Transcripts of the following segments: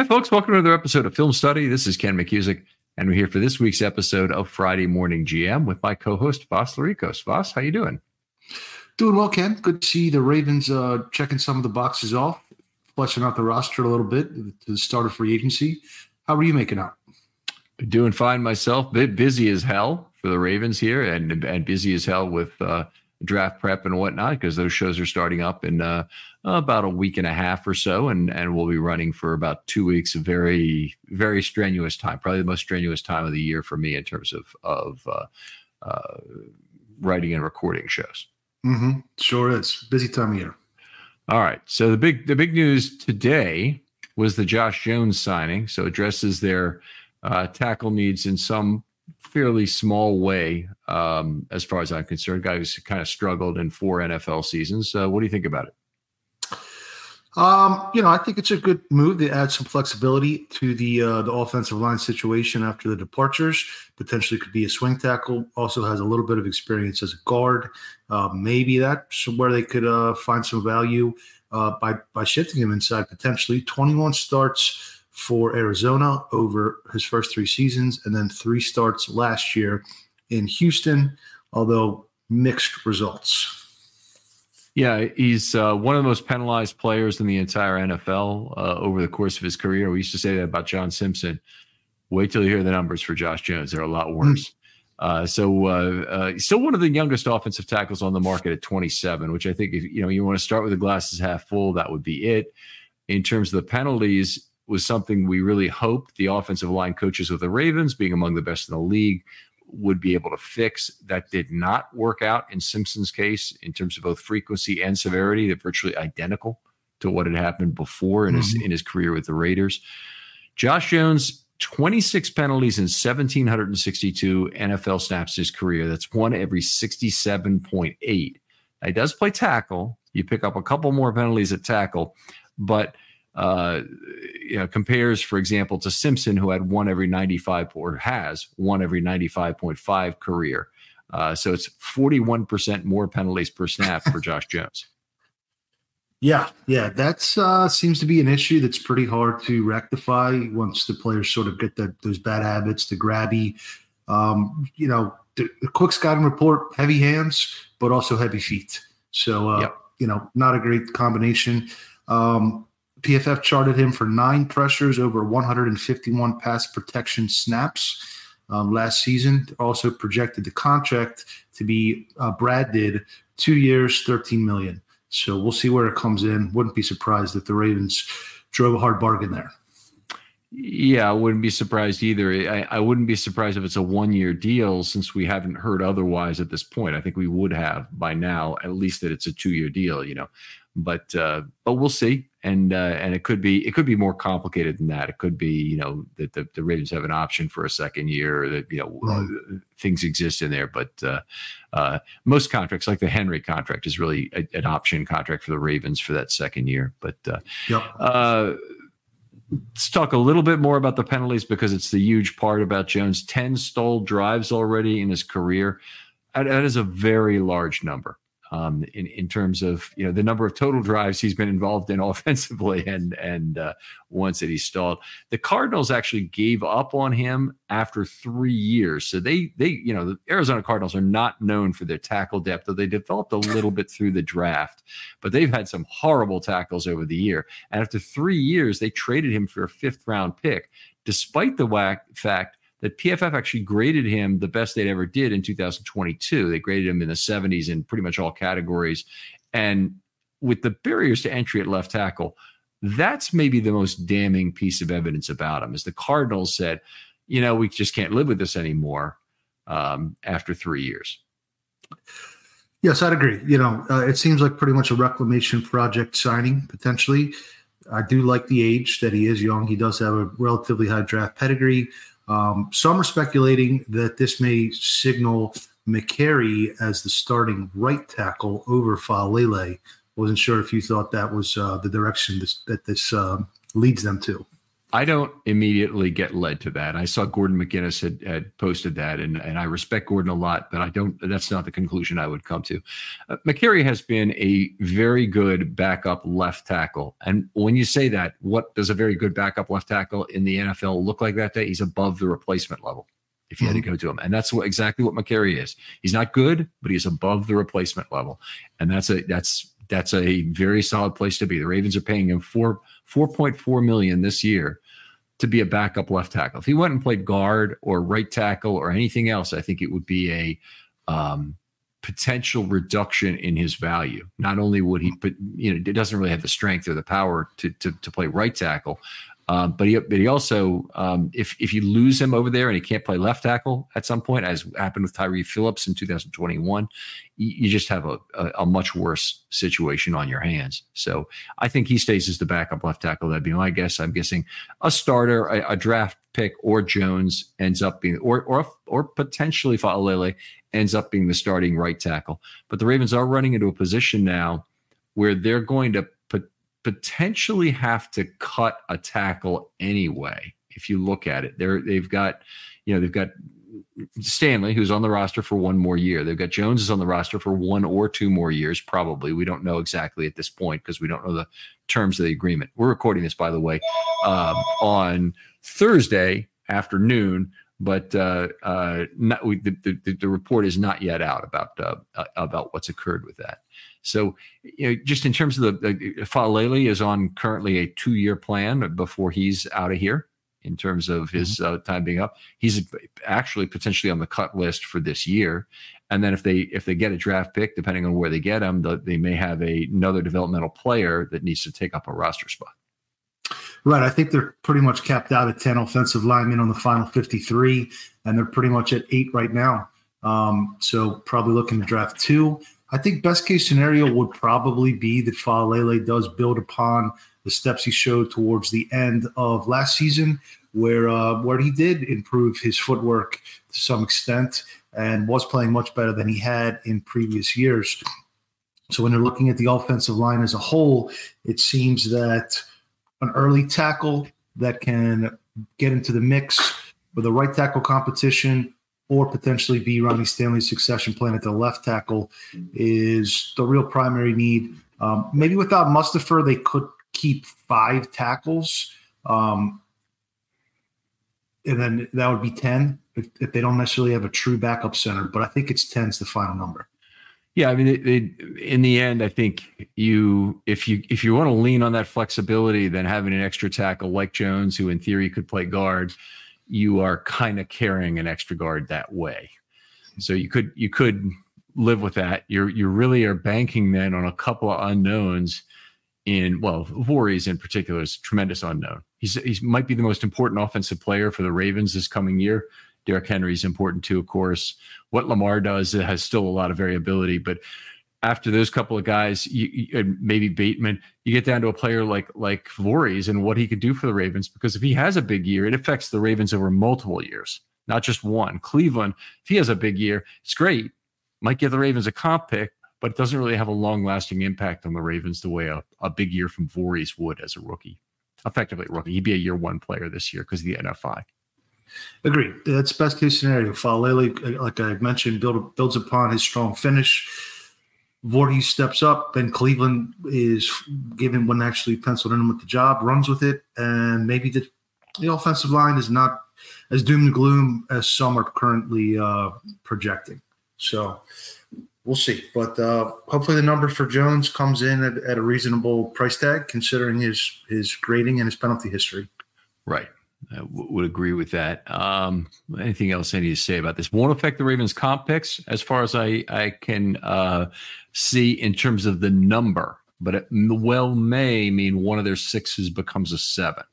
Hi, folks. Welcome to another episode of Film Study. This is Ken McKusick, and we're here for this week's episode of Friday Morning GM with my co-host Vas Lericos. Vas, how you doing? Doing well, Ken. Good to see the Ravens uh, checking some of the boxes off, fleshing out the roster a little bit to the start of free agency. How are you making out? Doing fine myself. Bit busy as hell for the Ravens here, and and busy as hell with uh, draft prep and whatnot because those shows are starting up in uh, about a week and a half or so, and and we'll be running for about two weeks. of very very strenuous time, probably the most strenuous time of the year for me in terms of of uh, uh, writing and recording shows. Mm-hmm. Sure is busy time of year. All right, so the big the big news today was the Josh Jones signing. So addresses their uh, tackle needs in some fairly small way, um, as far as I'm concerned. Guy who's kind of struggled in four NFL seasons. Uh, what do you think about it? Um, you know, I think it's a good move to add some flexibility to the uh, the offensive line situation after the departures. Potentially could be a swing tackle. Also has a little bit of experience as a guard. Uh, maybe that's where they could uh, find some value uh, by by shifting him inside. Potentially, 21 starts for Arizona over his first three seasons, and then three starts last year in Houston, although mixed results. Yeah, he's uh, one of the most penalized players in the entire NFL uh, over the course of his career. We used to say that about John Simpson. Wait till you hear the numbers for Josh Jones; they're a lot worse. Mm. Uh, so uh, uh, still one of the youngest offensive tackles on the market at 27, which I think if you know you want to start with the glasses half full, that would be it. In terms of the penalties, was something we really hoped the offensive line coaches of the Ravens, being among the best in the league, would be able to fix. That did not work out in Simpson's case in terms of both frequency and severity. They're virtually identical to what had happened before in mm-hmm. his in his career with the Raiders. Josh Jones, 26 penalties in 1,762 NFL snaps his career. That's one every 67.8. Now, he does play tackle. You pick up a couple more penalties at tackle, but – uh, you know, compares, for example, to Simpson, who had one every 95 or has one every 95.5 career. Uh, so it's 41% more penalties per snap for Josh Jones. Yeah, yeah, that's uh, seems to be an issue that's pretty hard to rectify once the players sort of get the, those bad habits, the grabby. Um, you know, the, the quick scouting report: heavy hands, but also heavy feet. So, uh, yep. you know, not a great combination. Um, PFF charted him for nine pressures over 151 pass protection snaps um, last season. Also projected the contract to be uh, Brad did two years, 13 million. So we'll see where it comes in. Wouldn't be surprised if the Ravens drove a hard bargain there. Yeah, I wouldn't be surprised either. I, I wouldn't be surprised if it's a one year deal since we haven't heard otherwise at this point. I think we would have by now, at least that it's a two year deal, you know. But uh, but we'll see and uh, and it could be it could be more complicated than that. It could be you know that the, the Ravens have an option for a second year, that you know uh, things exist in there. But uh, uh, most contracts, like the Henry contract, is really a, an option contract for the Ravens for that second year. But uh, yep. Uh, let's talk a little bit more about the penalties because it's the huge part about Jones. Ten stole drives already in his career. that is a very large number um, in in terms of you know the number of total drives he's been involved in offensively and and uh, that he stalled. The Cardinals actually gave up on him after three years, so they they you know the Arizona Cardinals are not known for their tackle depth, though they developed a little bit through the draft, but they've had some horrible tackles over the year. And after three years, they traded him for a fifth round pick, despite the whack, fact that PFF actually graded him the best they'd ever did in 2022. They graded him in the 70s in pretty much all categories. And with the barriers to entry at left tackle, that's maybe the most damning piece of evidence about him is the Cardinals said, you know, we just can't live with this anymore um, after three years. Yes, I'd agree. You know, uh, it seems like pretty much a reclamation project signing potentially. I do like the age that he is young. He does have a relatively high draft pedigree. Um, some are speculating that this may signal Mekari as the starting right tackle over Faalele. Wasn't sure if you thought that was uh, the direction this, that this uh, leads them to. I don't immediately get led to that. I saw Gordon McGuinness had, had posted that, and, and I respect Gordon a lot, but I don't. That's not the conclusion I would come to. Uh, Mekari has been a very good backup left tackle, and when you say that, what does a very good backup left tackle in the NFL look like that day? He's above the replacement level. If you mm-hmm. had to mm-hmm. go to him, and that's what exactly what Mekari is. He's not good, but he's above the replacement level, and that's a that's that's a very solid place to be. The Ravens are paying him four four point four million this year to be a backup left tackle. If he went and played guard or right tackle or anything else, I think it would be a um, potential reduction in his value. Not only would he, but you know, it doesn't really have the strength or the power to to, to play right tackle, um, but he, but he also, um, if if you lose him over there and he can't play left tackle at some point, as happened with Tyre Phillips in 2021, you, you just have a, a, a, much worse situation on your hands. So I think he stays as the backup left tackle. That'd be my guess. I'm guessing a starter, a, a draft pick, or Jones ends up being, or or or potentially Faalele ends up being the starting right tackle. But the Ravens are running into a position now where they're going to potentially have to cut a tackle anyway. If you look at it, they're they've got, you know, they've got Stanley, who's on the roster for one more year. They've got Jones is on the roster for one or two more years, probably. We don't know exactly at this point because we don't know the terms of the agreement. We're recording this, by the way, um, on Thursday afternoon, but uh, uh, not, we, the, the, the, report is not yet out about uh, about what's occurred with that. So, you know, just in terms of the, the Faalele is on currently a two year plan before he's out of here in terms of his mm-hmm. uh, time being up. He's actually potentially on the cut list for this year. And then if they if they get a draft pick, depending on where they get him, the, they may have a, another developmental player that needs to take up a roster spot. Right. I think they're pretty much capped out at 10 offensive linemen on the final 53, and they're pretty much at eight right now. Um, so probably looking to draft two. I think best case scenario would probably be that Faalele does build upon the steps he showed towards the end of last season, where uh, where he did improve his footwork to some extent and was playing much better than he had in previous years. So when you're looking at the offensive line as a whole, it seems that an early tackle that can get into the mix with a right tackle competition or potentially be Ronnie Stanley's succession plan at the left tackle is the real primary need. Um, maybe without Mustipher, they could keep five tackles. Um, and then that would be 10 if, if, they don't necessarily have a true backup center. But I think it's 10 is the final number. Yeah, I mean, in the end, I think you if you if you want to lean on that flexibility, then having an extra tackle like Jones, who in theory could play guard, you are kind of carrying an extra guard that way. So you could you could live with that. You're you really are banking then on a couple of unknowns. In well, Vorhees in particular is tremendous unknown. He's he might be the most important offensive player for the Ravens this coming year. Derrick Henry is important too, of course. What Lamar does has still a lot of variability, but after those couple of guys, you, you, maybe Bateman, you get down to a player like like Vorhees and what he could do for the Ravens. Because if he has a big year, it affects the Ravens over multiple years, not just one. Cleveland, if he has a big year, it's great. Might give the Ravens a comp pick, but it doesn't really have a long lasting impact on the Ravens the way a, a big year from Vorhees would as a rookie. Effectively rookie. He'd be a year one player this year because of the NFI. Agreed. That's best case scenario. Faalele, like I mentioned, build, builds upon his strong finish Vorhees steps up, then Cleveland is given when actually penciled in with the job, runs with it, and maybe the, the offensive line is not as doom and gloom as some are currently uh, projecting. So we'll see. But uh, hopefully the number for Jones comes in at, at a reasonable price tag, considering his his grading and his penalty history. Right. I w- would agree with that. Um, anything else I need to say about this? Won't affect the Ravens comp picks as far as I I can uh, see in terms of the number, but it well may mean one of their sixes becomes a seven.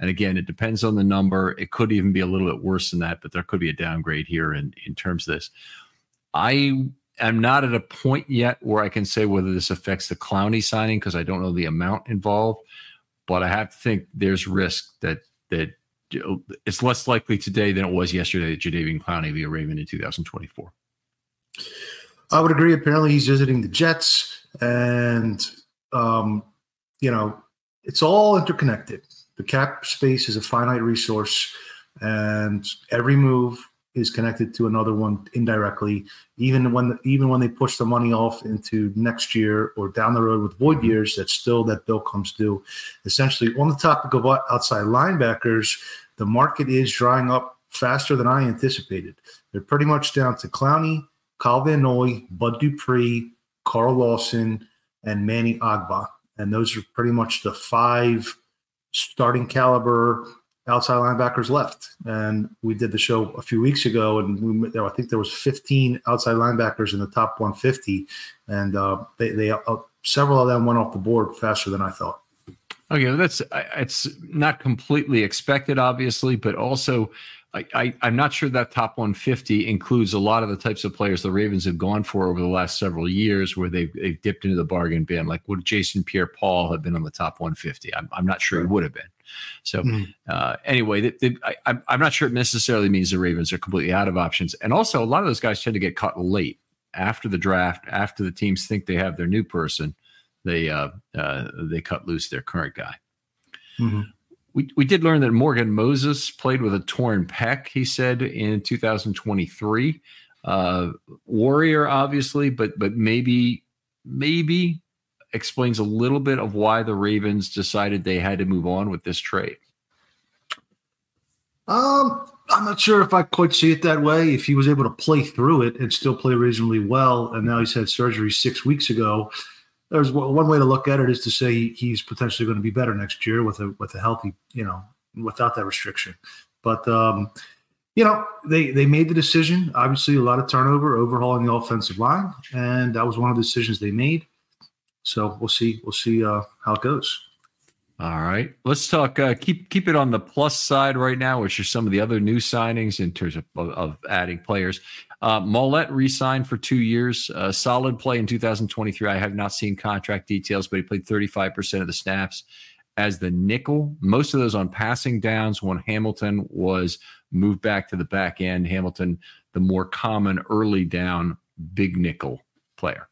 And again, it depends on the number. It could even be a little bit worse than that, but there could be a downgrade here in in terms of this. I am not at a point yet where I can say whether this affects the Clowney signing because I don't know the amount involved. But I have to think there's risk that that it's less likely today than it was yesterday that Jadeveon Clowney be a Raven in 2024. I would agree. Apparently, he's visiting the Jets, and um, you know, it's all interconnected. the cap space is a finite resource, and every move is connected to another one indirectly. Even when even when they push the money off into next year or down the road with void mm-hmm. years, that still that bill comes due. Essentially, on the topic of outside linebackers, the market is drying up faster than I anticipated. They're pretty much down to Clowney, Kyle Van Noy, Bud Dupree, Carl Lawson, and Manny Ogbah. And those are pretty much the five starting caliber outside linebackers left. And we did the show a few weeks ago, and we, I think there was 15 outside linebackers in the top 150, and uh, they, they uh, several of them went off the board faster than I thought. Okay, that's it's not completely expected, obviously, but also I, I, am not sure that top 150 includes a lot of the types of players the Ravens have gone for over the last several years, where they've, they've dipped into the bargain bin. Like, would Jason Pierre-Paul have been on the top 150? I'm, I'm not sure he would have been. So, mm-hmm. uh, anyway, they, they, I, I'm not sure it necessarily means the Ravens are completely out of options. And also, a lot of those guys tend to get cut late after the draft, after the teams think they have their new person. They uh, uh, they cut loose their current guy. Mm-hmm. We, we did learn that Morgan Moses played with a torn pec, he said, in 2023. Uh, Warrior, obviously, but but maybe maybe explains a little bit of why the Ravens decided they had to move on with this trade. Um, I'm not sure if I quite see it that way. If he was able to play through it and still play reasonably well, and now he's had surgery six weeks ago, there's one way to look at it is to say he's potentially going to be better next year with a with a healthy, you know, without that restriction. But um, you know, they they made the decision. Obviously, a lot of turnover, overhauling the offensive line, and that was one of the decisions they made. So we'll see. We'll see uh, how it goes. All right, let's talk. Uh, keep keep it on the plus side right now, which are some of the other new signings in terms of, of, of adding players. Uh, Maulet re-signed for two years. Uh, solid play in 2023. I have not seen contract details, but he played 35% of the snaps as the nickel. Most of those on passing downs when Hamilton was moved back to the back end. Hamilton, the more common early down big nickel player.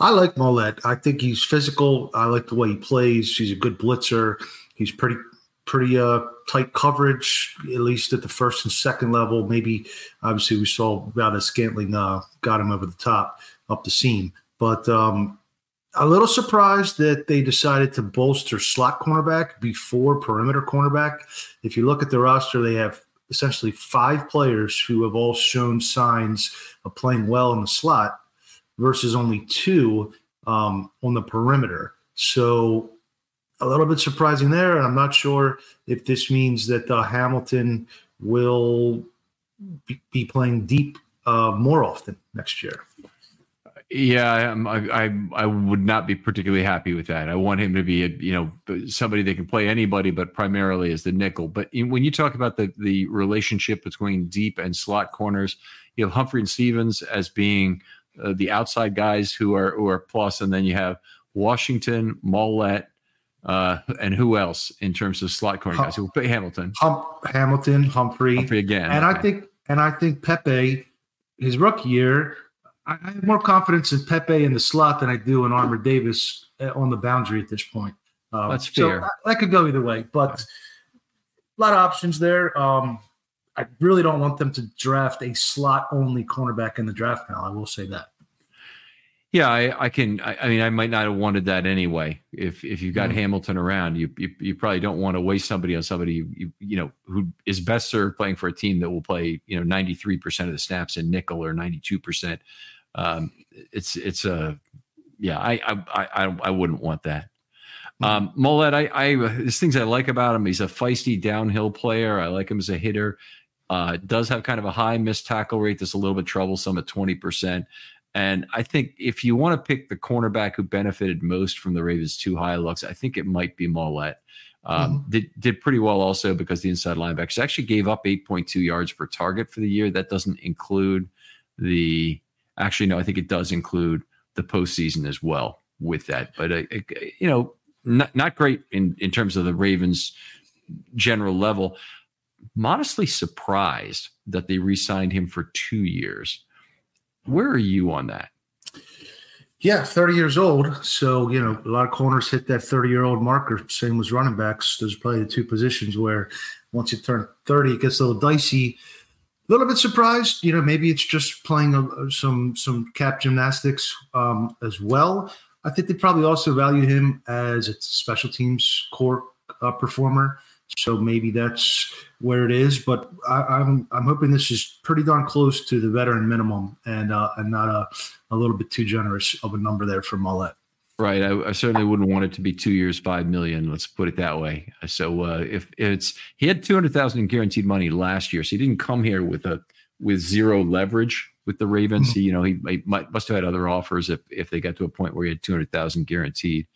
I like Maulet. I think he's physical. I like the way he plays. He's a good blitzer. He's pretty pretty uh, tight coverage, at least at the first and second level. Maybe obviously we saw Valdes Scantling uh, got him over the top, up the seam. But um, a little surprised that they decided to bolster slot cornerback before perimeter cornerback. If you look at the roster, they have essentially five players who have all shown signs of playing well in the slot versus only two um, on the perimeter. So a little bit surprising there. And I'm not sure if this means that uh, Hamilton will be, playing deep uh, more often next year. Yeah, I, I I would not be particularly happy with that. I want him to be a you know somebody that can play anybody, but primarily as the nickel. But in, when you talk about the the relationship between deep and slot corners, you have Humphrey and Stevens as being uh, the outside guys who are who are plus, and then you have Washington, Maulet, uh, and who else in terms of slot corner guys? Hum, Hamilton, Hump, Hamilton, Humphrey, Humphrey again, and okay. I think and I think Pepe, his rookie year, I have more confidence in Pepe in the slot than I do in Armour Davis uh, on the boundary at this point. Um, That's fair. So that could go either way, but a lot of options there. Um, I really don't want them to draft a slot only cornerback in the draft now. I will say that. Yeah, I, I can. I, I, mean, I might not have wanted that anyway. If if you've got mm-hmm. Hamilton around, you, you, you probably don't want to waste somebody on somebody you, you, you know who is best served playing for a team that will play you know ninety three percent of the snaps in nickel or ninety two percent. Um, it's it's a yeah. I I I I wouldn't want that. Mm-hmm. Um, Maulet, I I there's things I like about him. He's a feisty downhill player. I like him as a hitter. Uh, does have kind of a high missed tackle rate that's a little bit troublesome at 20%. And I think if you want to pick the cornerback who benefited most from the Ravens' two high looks, I think it might be Maulet. Um, mm-hmm. did, did pretty well also because the inside linebackers actually gave up 8.2 yards per target for the year. That doesn't include the, actually, no, I think it does include the postseason as well with that. But, uh, you know, not, not great in, in terms of the Ravens' general level. Modestly surprised that they re signed him for two years. Where are you on that? Yeah, 30 years old. So, you know, a lot of corners hit that 30 year old marker. Same as running backs. Those are probably the two positions where once you turn 30, it gets a little dicey. A little bit surprised. You know, maybe it's just playing a, some some cap gymnastics um, as well. I think they probably also value him as a special teams core uh, performer. So maybe that's where it is. But I, am I'm, I'm hoping this is pretty darn close to the veteran minimum and uh, and not a, a little bit too generous of a number there for Maulet. Right. I, I, certainly wouldn't want it to be two years, five million. Let's put it that way. So uh, if it's he had two hundred thousand in guaranteed money last year, so he didn't come here with a with zero leverage with the Ravens. Mm-hmm. He, you know, he, he might, must have had other offers if if they got to a point where he had two hundred thousand guaranteed.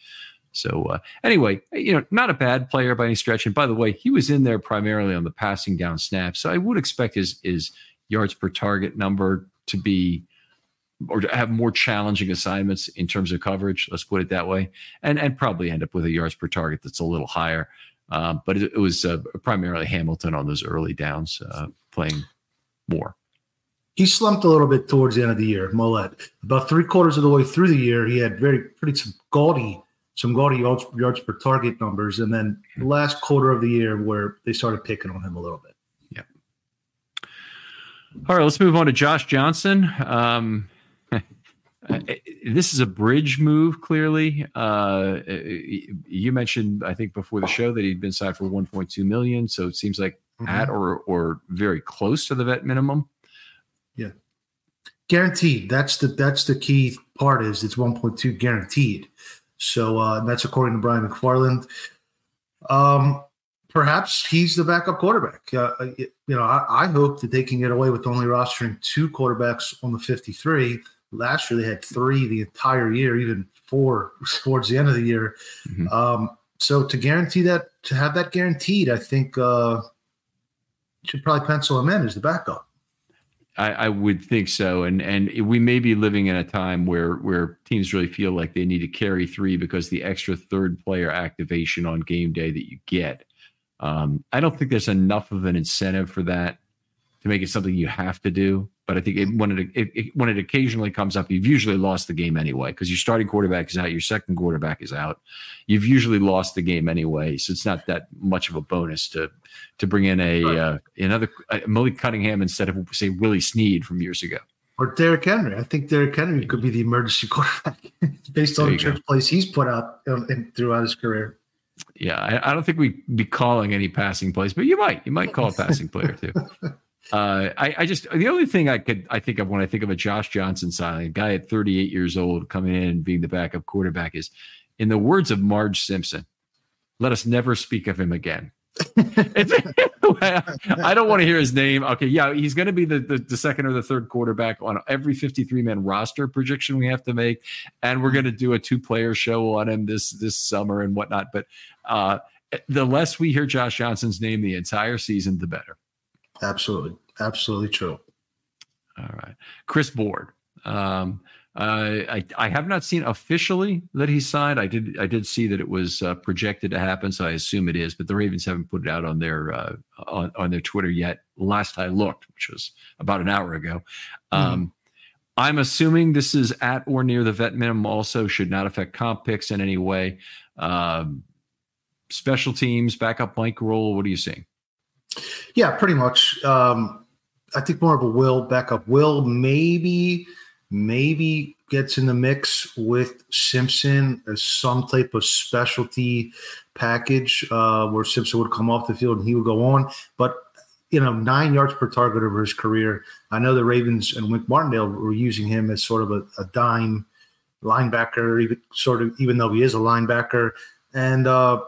So uh, anyway, you know, not a bad player by any stretch. And by the way, he was in there primarily on the passing down snaps. So I would expect his his yards per target number to be or to have more challenging assignments in terms of coverage. Let's put it that way, and and probably end up with a yards per target that's a little higher. Um, but it, it was uh, primarily Hamilton on those early downs uh, playing more. He slumped a little bit towards the end of the year. Maulet, about three quarters of the way through the year, he had very pretty some gaudy some gaudy yards, yards per target numbers, and then the last quarter of the year where they started picking on him a little bit. Yeah. All right, let's move on to Josh Johnson. Um, this is a bridge move, clearly. Uh, you mentioned, I think, before the show that he'd been signed for 1.2 million, so it seems like mm-hmm. at or or very close to the vet minimum. Yeah, guaranteed. That's the that's the key part. Is it's 1.2 guaranteed. So uh, that's according to Brian McFarland. Um, perhaps he's the backup quarterback. Uh, uh you know, I, I, hope that they can get away with only rostering two quarterbacks on the 53. Last year they had three the entire year, even four towards the end of the year. Mm-hmm. Um, so to guarantee that, to have that guaranteed, I think uh, should probably pencil him in as the backup. I, I, would think so, and and we may be living in a time where where teams really feel like they need to carry three because the extra third player activation on game day that you get. Um, I don't think there's enough of an incentive for that to make it something you have to do. But I think it, when it, it, it, when it occasionally comes up, you've usually lost the game anyway because your starting quarterback is out, your second quarterback is out. You've usually lost the game anyway, so it's not that much of a bonus to to bring in a right. uh, another uh, Malik Cunningham instead of say Willie Snead from years ago. Or Derrick Henry. I think Derrick Henry could be the emergency quarterback based on the plays he's put out in, throughout his career. Yeah, I, I, don't think we'd be calling any passing plays, but you might. You might call a passing player too. Uh, I, I, just the only thing I could I think of when I think of a Josh Johnson signing, a guy at 38 years old coming in and being the backup quarterback, is in the words of Marge Simpson, "Let us never speak of him again." I don't want to hear his name. Okay, yeah, he's going to be the, the, the second or the third quarterback on every 53 man roster projection we have to make, and we're going to do a two player show on him this this summer and whatnot. But uh, the less we hear Josh Johnson's name the entire season, the better. Absolutely. Absolutely true. All right. Chris Board. Um, uh, I, I have not seen officially that he signed. I did I did see that it was uh, projected to happen, so I assume it is. But the Ravens haven't put it out on their uh, on, on their Twitter yet. Last I looked, which was about an hour ago. Hmm. Um, mm. I'm assuming this is at or near the vet minimum. Also, should not affect comp picks in any way. Um, special teams, backup Mike role. What are you seeing? Yeah, pretty much. Um, I think more of a will backup. Will maybe maybe gets in the mix with Simpson as some type of specialty package uh, where Simpson would come off the field and he would go on. But you know, nine yards per target over his career. I know the Ravens and Wink Martindale were using him as sort of a, a dime linebacker, even sort of even though he is a linebacker. And uh,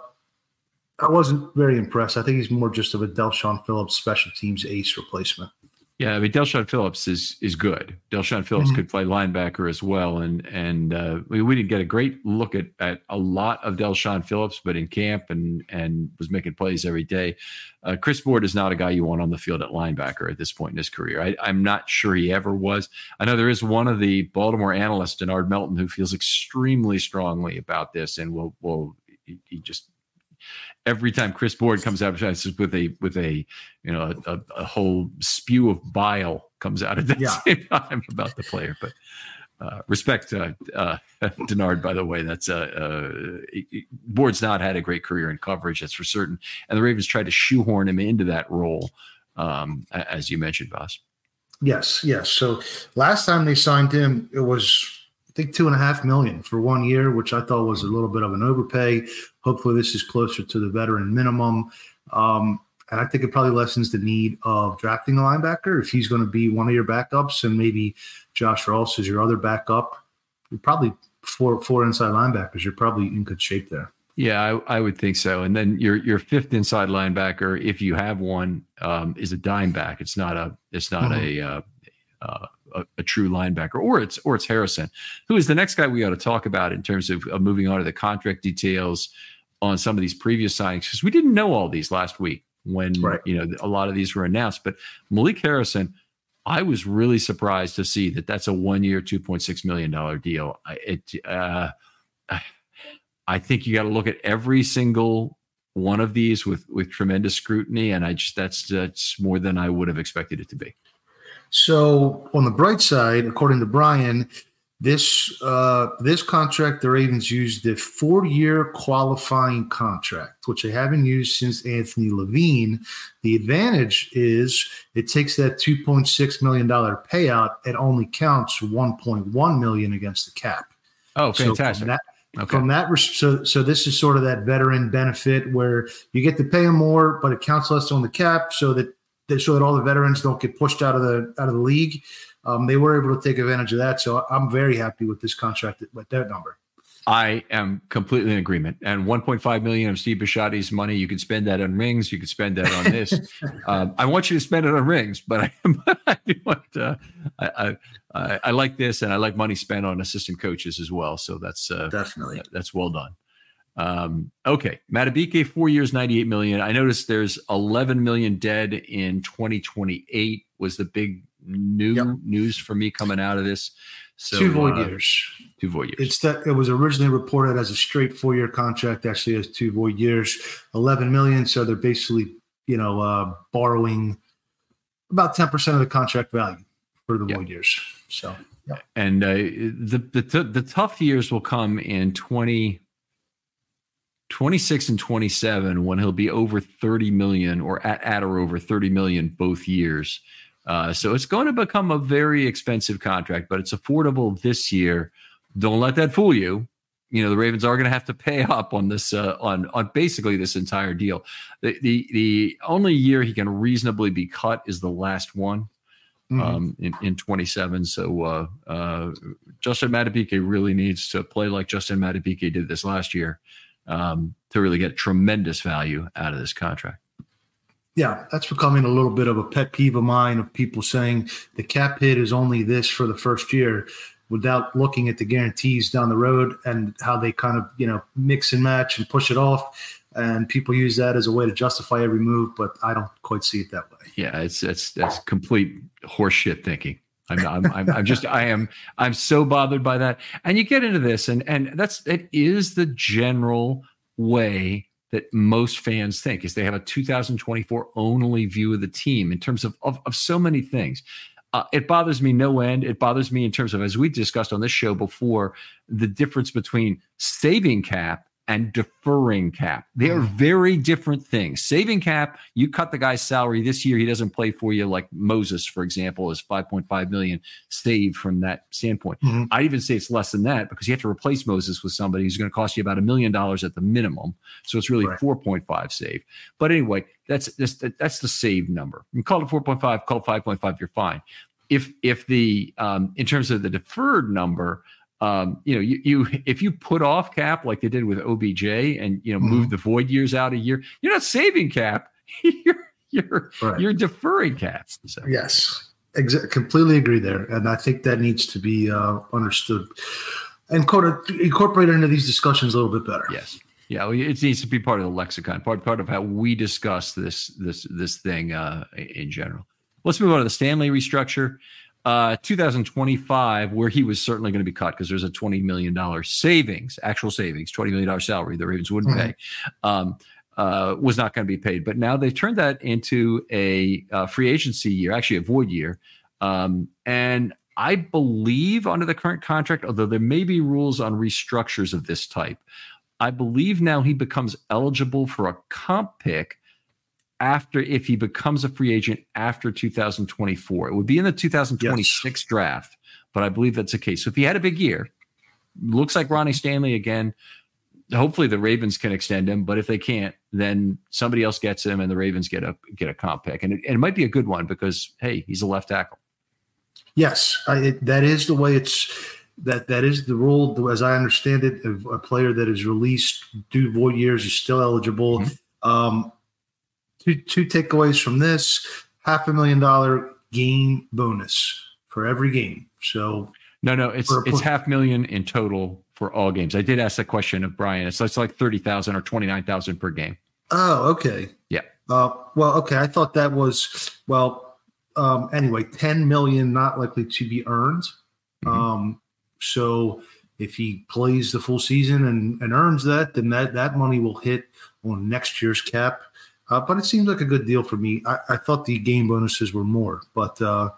I wasn't very impressed. I think he's more just of a Del'Shaun Phillips special teams ace replacement. Yeah, I mean Del'Shaun Phillips is is good. Del'Shaun Phillips mm-hmm. could play linebacker as well, and and uh, we, we didn't get a great look at, at a lot of Del'Shaun Phillips, but in camp and and was making plays every day. Uh, Chris Board is not a guy you want on the field at linebacker at this point in his career. I, I'm not sure he ever was. I know there is one of the Baltimore analysts, Denard Melton, who feels extremely strongly about this, and will will he, he just every time Chris Board comes out with a with a you know a, a, whole spew of bile comes out at the yeah. same time about the player. But uh, respect uh, uh, Denard, by the way. That's uh, uh, Ward's not had a great career in coverage, that's for certain. And the Ravens tried to shoehorn him into that role, um, as you mentioned, Vas. Yes, yes. So last time they signed him, it was think two and a half million for one year, which I thought was a little bit of an overpay. Hopefully, this is closer to the veteran minimum. Um, and I think it probably lessens the need of drafting a linebacker if he's going to be one of your backups, and maybe Josh Ross is your other backup. You're probably four four inside linebackers. You're probably in good shape there. Yeah, I, I would think so. And then your your fifth inside linebacker, if you have one, um, is a dime back. It's not a it's not mm-hmm. a, uh, uh, a, a true linebacker, or it's or it's Harrison, who is the next guy we ought to talk about in terms of, of moving on to the contract details on some of these previous signings because we didn't know all these last week when right. you know a lot of these were announced. But Malik Harrison, I was really surprised to see that that's a one-year, two point six million dollar deal. It, uh, I think you got to look at every single one of these with with tremendous scrutiny, and I just that's that's more than I would have expected it to be. So on the bright side, according to Brian, this uh, this contract, the Ravens used the four year qualifying contract, which they haven't used since Anthony Levine. The advantage is it takes that two point six million dollar payout and only counts one point one million against the cap. Oh, fantastic! So from that, okay. from that, so so this is sort of that veteran benefit where you get to pay them more, but it counts less on the cap, so that so that all the veterans don't get pushed out of the out of the league um, they were able to take advantage of that. So I'm very happy with this contract with that number. I am completely in agreement. And 1.5 million of Steve Bisciotti's money, you can spend that on rings. You can spend that on this. um, I want you to spend it on rings, but I, I want, uh, I, I, I, like this, and I like money spent on assistant coaches as well. So that's uh, definitely that's well done. Um, okay, Madubuike, four years, 98 million. I noticed there's 11 million dead in 2028 was the big new yep. news for me coming out of this. So two void uh, years. Two void years. It's that it was originally reported as a straight four year contract. Actually, has two void years, eleven million. So they're basically you know uh, borrowing about ten percent of the contract value for the yep. void years. So. Yeah. And uh, the the the tough years will come in 20, 26 and 27 when he'll be over 30 million or at, at or over 30 million both years. Uh, so it's going to become a very expensive contract, but it's affordable this year. Don't let that fool you. You know the Ravens are going to have to pay up on this uh, on on basically this entire deal. The, the the only year he can reasonably be cut is the last one mm-hmm. um, in in 27. So uh, uh, Justin Madubuike really needs to play like Justin Madubuike did this last year um, to really get tremendous value out of this contract. Yeah, that's becoming a little bit of a pet peeve of mine of people saying the cap hit is only this for the first year without looking at the guarantees down the road and how they kind of, you know, mix and match and push it off. And people use that as a way to justify every move, but I don't quite see it that way. Yeah, it's it's that's complete horseshit thinking. I'm, I'm, I'm, I'm, just, I am, I'm so bothered by that. And you get into this, and and that's it is the general way that most fans think is they have a 2024 only view of the team in terms of of, of so many things. Uh, it bothers me no end. It bothers me in terms of, as we discussed on this show before, the difference between saving cap and deferring cap. They are mm. very different things. Saving cap, you cut the guy's salary this year, he doesn't play for you like Moses, for example, is 5.5 million saved from that standpoint. Mm-hmm. I'd even say it's less than that because you have to replace Moses with somebody who's going to cost you about a million dollars at the minimum. So it's really right. 4.5 save. But anyway, that's that's, that's the save number. You call it 4.5, call it 5.5, you're fine. If if the um, in terms of the deferred number, um, you know, you, you if you put off cap like they did with OBJ and you know mm-hmm. move the void years out a year, you're not saving cap. you're you're right. you're deferring cap. So. Yes, exa- completely agree there, and I think that needs to be uh, understood and incorporated into these discussions a little bit better. Yes. Yeah, it needs to be part of the lexicon, part part of how we discuss this this this thing uh, in general. Let's move on to the Stanley restructure uh, 2025, where he was certainly going to be cut because there's a $20 million savings, actual savings, $20 million salary the Ravens wouldn't mm-hmm. pay, um, uh, was not going to be paid. But now they've turned that into a, a free agency year, actually a void year. Um, and I believe under the current contract, although there may be rules on restructures of this type, I believe now he becomes eligible for a comp pick after if he becomes a free agent after 2024. It would be in the 2026 yes. draft, but I believe that's the case. So if he had a big year, looks like Ronnie Stanley again. Hopefully the Ravens can extend him, but if they can't, then somebody else gets him, and the Ravens get a get a comp pick, and it, and it might be a good one because hey, he's a left tackle. Yes, I, it, that is the way it's that that is the rule as I understand it. A player that is released due void years is still eligible. Mm-hmm. Um, two two takeaways from this: half a million dollar game bonus for every game. So no, no, it's it's half million in total for all games. I did ask that question of Brian. It's, it's like thirty thousand or twenty nine thousand per game. Oh, okay. Yeah. Uh, well, okay. I thought that was well. Um, anyway, ten million not likely to be earned. Mm-hmm. Um, so if he plays the full season and, and earns that, then that that money will hit on next year's cap. Uh, but it seems like a good deal for me. I, I thought the game bonuses were more, but uh,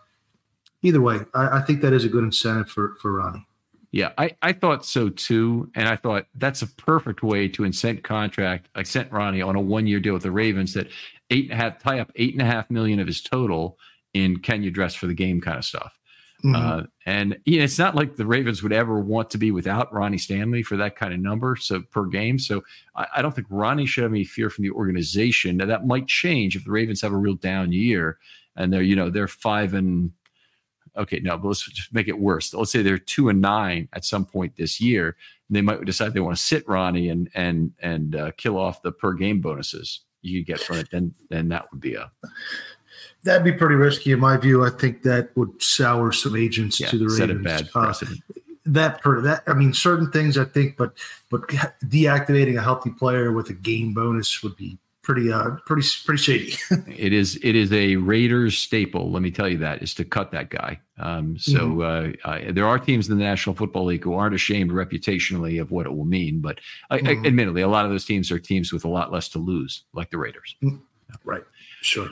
either way, I, I, think that is a good incentive for for Ronnie. Yeah, I, I thought so too, and I thought that's a perfect way to incent contract. I sent Ronnie on a one year deal with the Ravens that eight and a half tie up eight and a half million of his total in can you dress for the game kind of stuff. Mm-hmm. Uh, and you know, it's not like the Ravens would ever want to be without Ronnie Stanley for that kind of number so per game. So I, I, don't think Ronnie should have any fear from the organization. Now that might change if the Ravens have a real down year and they're you know they're five and okay no, but let's just make it worse. Let's say they're two and nine at some point this year. They might decide they want to sit Ronnie and and and uh, kill off the per game bonuses you get from it. Then then that would be a That'd be pretty risky in my view. I think that would sour some agents yeah, to the Ravens. Set a bad uh, precedent. Uh, that per that I mean certain things I think, but but deactivating a healthy player with a game bonus would be pretty uh pretty pretty shady. it is it is a Raiders staple. Let me tell you that is to cut that guy. Um, so mm-hmm. uh, uh, there are teams in the National Football League who aren't ashamed reputationally of what it will mean, but mm-hmm. admittedly, a lot of those teams are teams with a lot less to lose, like the Raiders. Mm-hmm. Right. Sure.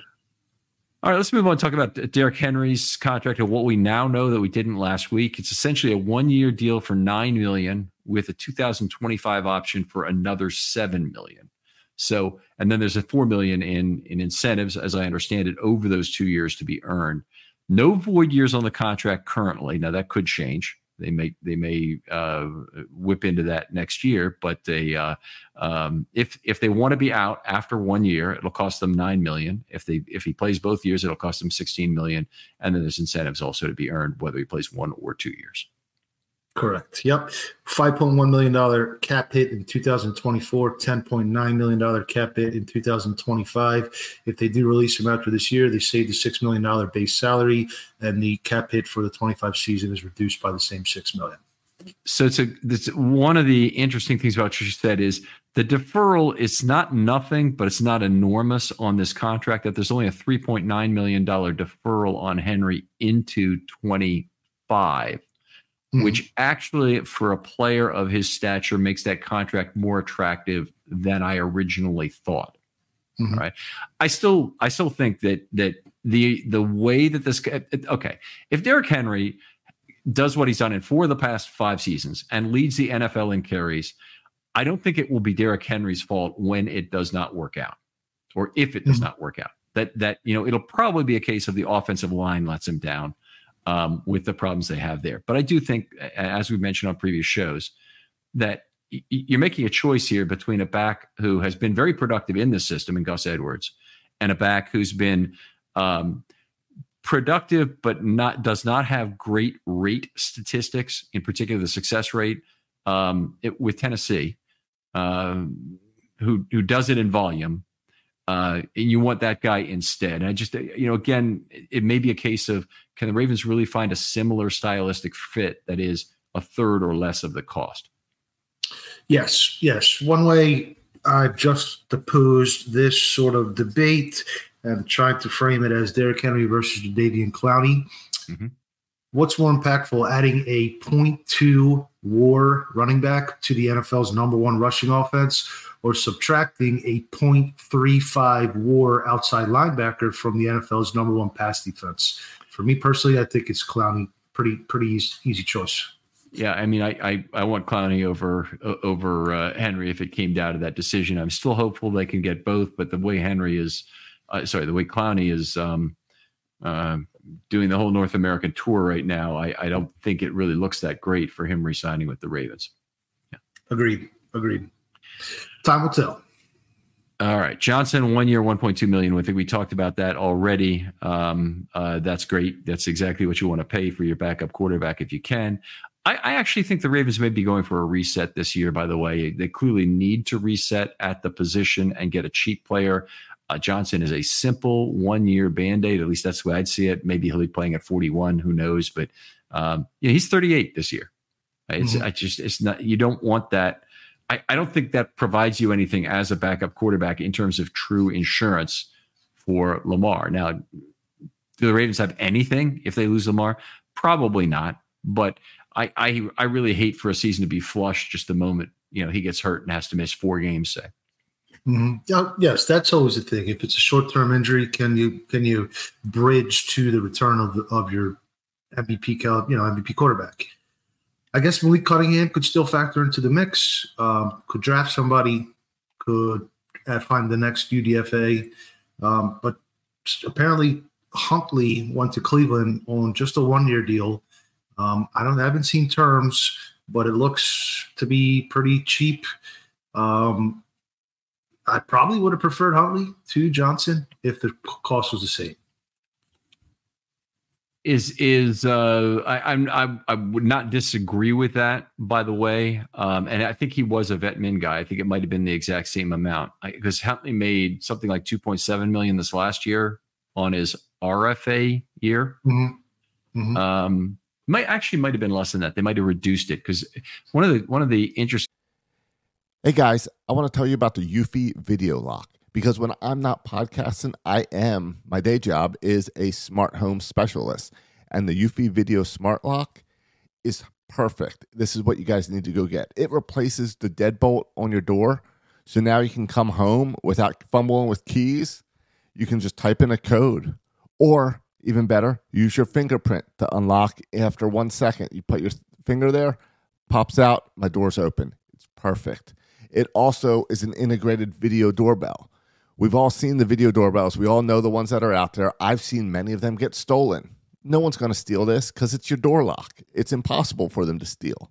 All right, let's move on talk about Derrick Henry's contract and what we now know that we didn't last week. It's essentially a one-year deal for nine million with a 2025 option for another seven million. So, and then there's a four million in in incentives, as I understand it, over those two years to be earned. No void years on the contract currently. Now that could change. They may they may uh, whip into that next year, but they uh, um, if if they want to be out after one year, it'll cost them nine million. If they if he plays both years, it'll cost them sixteen million, and then there's incentives also to be earned whether he plays one or two years. Correct. Yep. $5.1 million cap hit in 2024, $10.9 million cap hit in 2025. If they do release him after this year, they save the $6 million base salary, and the cap hit for the 25 season is reduced by the same 6 million. So it's, a, it's one of the interesting things about what you said is the deferral is not nothing, but it's not enormous on this contract that there's only a $3.9 million deferral on Henry into 25 mm-hmm. which actually, for a player of his stature, makes that contract more attractive than I originally thought. Mm-hmm. Right. I still, I still think that that the the way that this okay, if Derrick Henry does what he's done in four of the past five seasons and leads the NFL in carries, I don't think it will be Derrick Henry's fault when it does not work out, or if it does mm-hmm. not work out. That that you know it'll probably be a case of the offensive line lets him down um, with the problems they have there. But I do think, as we mentioned on previous shows, that you're making a choice here between a back who has been very productive in this system in Gus Edwards and a back who's been um, productive but not does not have great rate statistics, in particular the success rate um, it, with Tennessee, uh, who who does it in volume uh, and you want that guy instead. And I just, you know, again, it may be a case of can the Ravens really find a similar stylistic fit that is a third or less of the cost? Yes, yes. One way I've just opposed this sort of debate and tried to frame it as Derrick Henry versus Jadeveon Clowney. Mm-hmm. What's more impactful, adding a 0.2 war running back to the NFL's number one rushing offense or subtracting a 0.35 war outside linebacker from the NFL's number one pass defense. For me personally, I think it's Clowney pretty pretty easy, easy choice. Yeah, I mean, I I, I want Clowney over over uh, Henry if it came down to that decision. I'm still hopeful they can get both, but the way Henry is, uh, sorry, the way Clowney is um, uh, doing the whole North American tour right now, I, I don't think it really looks that great for him resigning with the Ravens. Yeah. Agreed. Agreed. Time will tell. All right, Johnson, one year, one point two million. I think we talked about that already. Um, uh, that's great. That's exactly what you want to pay for your backup quarterback if you can. I, I, actually think the Ravens may be going for a reset this year. By the way, they clearly need to reset at the position and get a cheap player. Uh, Johnson is a simple one year band aid. At least that's the way I'd see it. Maybe he'll be playing at 41. Who knows? But um, yeah, he's 38 this year. It's mm-hmm. I just it's not you don't want that I, I don't think that provides you anything as a backup quarterback in terms of true insurance for Lamar. Now, do the Ravens have anything if they lose Lamar? Probably not. But I, I, I really hate for a season to be flushed just the moment you know he gets hurt and has to miss four games. Say. Mm-hmm. Uh, yes, that's always a thing. If it's a short-term injury, can you can you bridge to the return of the, of your MVP, you know, MVP quarterback? I guess Malik Cunningham could still factor into the mix. Um, could draft somebody, could find the next UDFA. Um, but apparently, Huntley went to Cleveland on just a one year deal. Um, I don't I haven't seen terms, but it looks to be pretty cheap. Um, I probably would have preferred Huntley to Johnson if the cost was the same is is uh, I, I'm I, I would not disagree with that. By the way, um, and I think he was a vet min guy. I think it might have been the exact same amount because Huntley made something like 2.7 million this last year on his RFA year. Mm-hmm. Mm-hmm. Um, might actually might have been less than that. They might have reduced it because one of the one of the interesting. Hey guys, I want to tell you about the Eufy Video Lock because when I'm not podcasting, I am, my day job is a smart home specialist. And the Eufy Video Smart Lock is perfect. This is what you guys need to go get. It replaces the deadbolt on your door. So now you can come home without fumbling with keys. You can just type in a code. Or even better, use your fingerprint to unlock after one second. You put your finger there, pops out, my door's open. It's perfect. It also is an integrated video doorbell. We've all seen the video doorbells. We all know the ones that are out there. I've seen many of them get stolen. No one's going to steal this because it's your door lock. It's impossible for them to steal.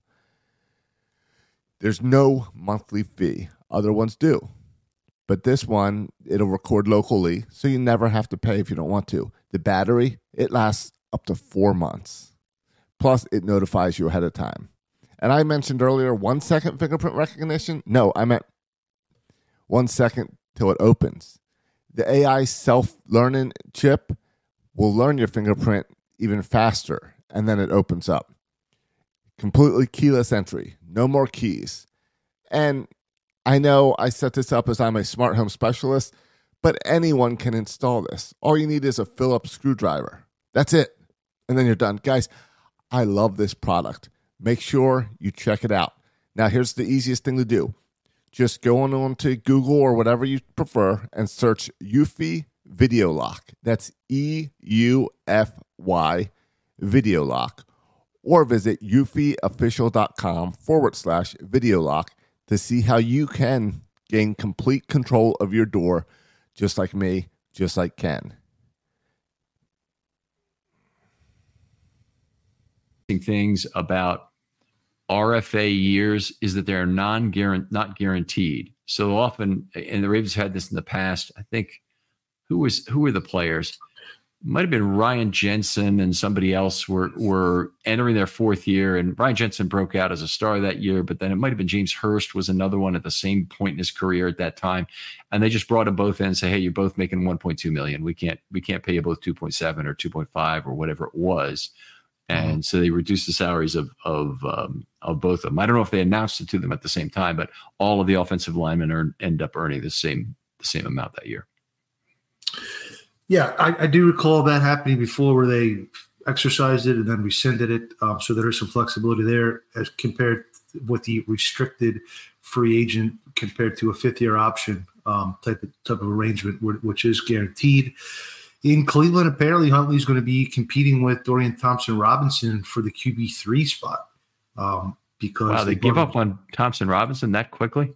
There's no monthly fee. Other ones do. But this one, it'll record locally, so you never have to pay if you don't want to. The battery, it lasts up to four months. Plus, it notifies you ahead of time. And I mentioned earlier one second fingerprint recognition. No, I meant one second till it opens. The AI self learning chip will learn your fingerprint even faster, and then it opens up. Completely keyless entry, no more keys. And I know I set this up as I'm a smart home specialist, but anyone can install this. All you need is a Phillips screwdriver. That's it. And then you're done. Guys, I love this product. Make sure you check it out. Now, here's the easiest thing to do just go on to Google or whatever you prefer and search Eufy Video Lock. That's E U F Y Video Lock. Or visit eufyofficial.com forward slash video lock to see how you can gain complete control of your door, just like me, just like Ken. Things about RFA years is that they're non not guaranteed. So often, and the Ravens had this in the past. I think who was who were the players? Might have been Ryan Jensen and somebody else were were entering their fourth year, and Ryan Jensen broke out as a star that year. But then it might have been James Hurst was another one at the same point in his career at that time, and they just brought them both in and say, "Hey, you're both making 1.2 million. We can't we can't pay you both 2.7 or 2.5 or whatever it was." Mm-hmm. and so they reduced the salaries of of um, of both of them. I don't know if they announced it to them at the same time, but all of the offensive linemen are, end up earning the same the same amount that year. Yeah, I, I do recall that happening before, where they exercised it and then rescinded it. Um, so there is some flexibility there as compared with the restricted free agent compared to a fifth year option um, type of type of arrangement, which is guaranteed in Cleveland, apparently Huntley's going to be competing with Dorian Thompson Robinson for the QB three spot. Um, because wow, they, they give up on Thompson Robinson that quickly.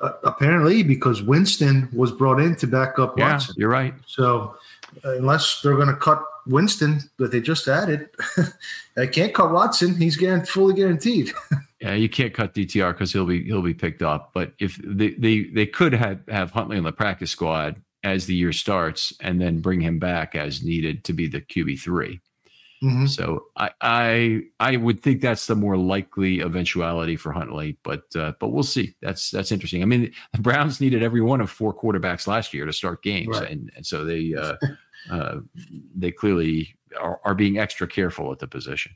Uh, apparently, because Winston was brought in to back up yeah, Watson. You're right. So uh, unless they're going to cut Winston that they just added, they can't cut Watson. He's guaranteed, fully guaranteed. yeah, you can't cut DTR because he'll be he'll be picked up. But if they they, they could have have Huntley on the practice squad as the year starts, and then bring him back as needed to be the QB 3 mm-hmm. So I, I I would think that's the more likely eventuality for Huntley, but uh, but we'll see. That's that's interesting. I mean, the Browns needed every one of four quarterbacks last year to start games, right. and and so they uh, uh, they clearly are, are being extra careful at the position.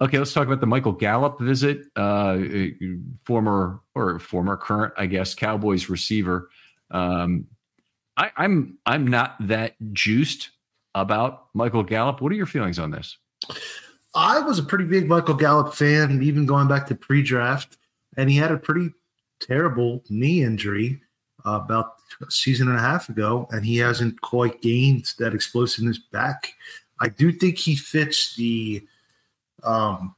Okay, let's talk about the Michael Gallup visit. Uh, former or former current, I guess, Cowboys receiver. Um, I, I'm I'm not that juiced about Michael Gallup. What are your feelings on this? I was a pretty big Michael Gallup fan, even going back to pre-draft, and he had a pretty terrible knee injury uh, about a season and a half ago, and he hasn't quite gained that explosiveness back. I do think he fits the um,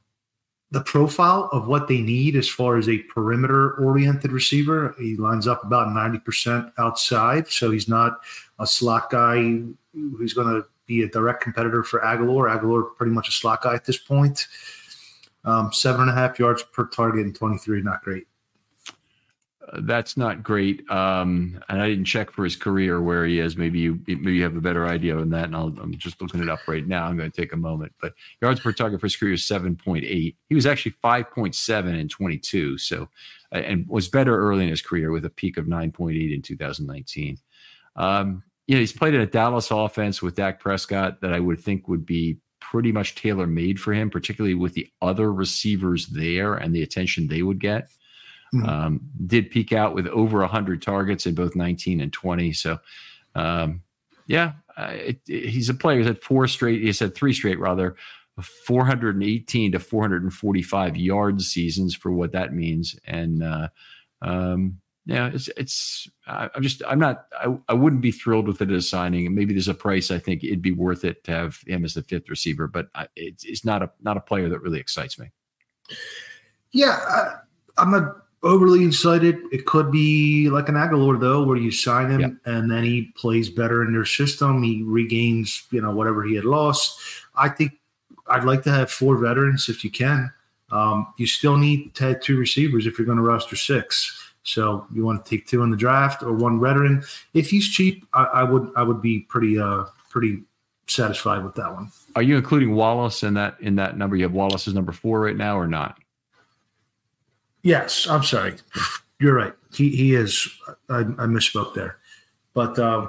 the profile of what they need as far as a perimeter oriented receiver. He lines up about 90% outside, so he's not a slot guy who's going to be a direct competitor for Agholor. Agholor pretty much a slot guy at this point. Um, seven and a half yards per target in 23, not great that's not great. Um, and I didn't check for his career where he is. Maybe you maybe you have a better idea on that. And i am just looking it up right now. I'm going to take a moment. But yards per target for his career is 7.8. He was actually 5.7 in 22. So and was better early in his career with a peak of 9.8 in 2019. Um, you know, he's played in a Dallas offense with Dak Prescott that I would think would be pretty much tailor made for him, particularly with the other receivers there and the attention they would get. Mm-hmm. Um, did peak out with over 100 targets in both 19 and 20. So, um, yeah, uh, it, it, he's a player. He's had four straight, he said three straight rather, 418 to 445 yards seasons for what that means. And, uh, um, yeah, it's, it's, I'm just, I'm not, I, I wouldn't be thrilled with it as signing. Maybe there's a price I think it'd be worth it to have him as the fifth receiver, but I, it's, it's not a, not a player that really excites me. Yeah. I, I'm not overly excited. It could be like an Agholor though, where you sign him yep. and then he plays better in their system. He regains, you know, whatever he had lost. I think I'd like to have four veterans if you can. Um, you still need to have two receivers if you're going to roster six. So you want to take two in the draft or one veteran. If he's cheap, I, I would I would be pretty uh pretty satisfied with that one. Are you including Wallace in that in that number? You have Wallace as number four right now or not? Yes, I'm sorry. You're right. He he is. I, I misspoke there. But uh,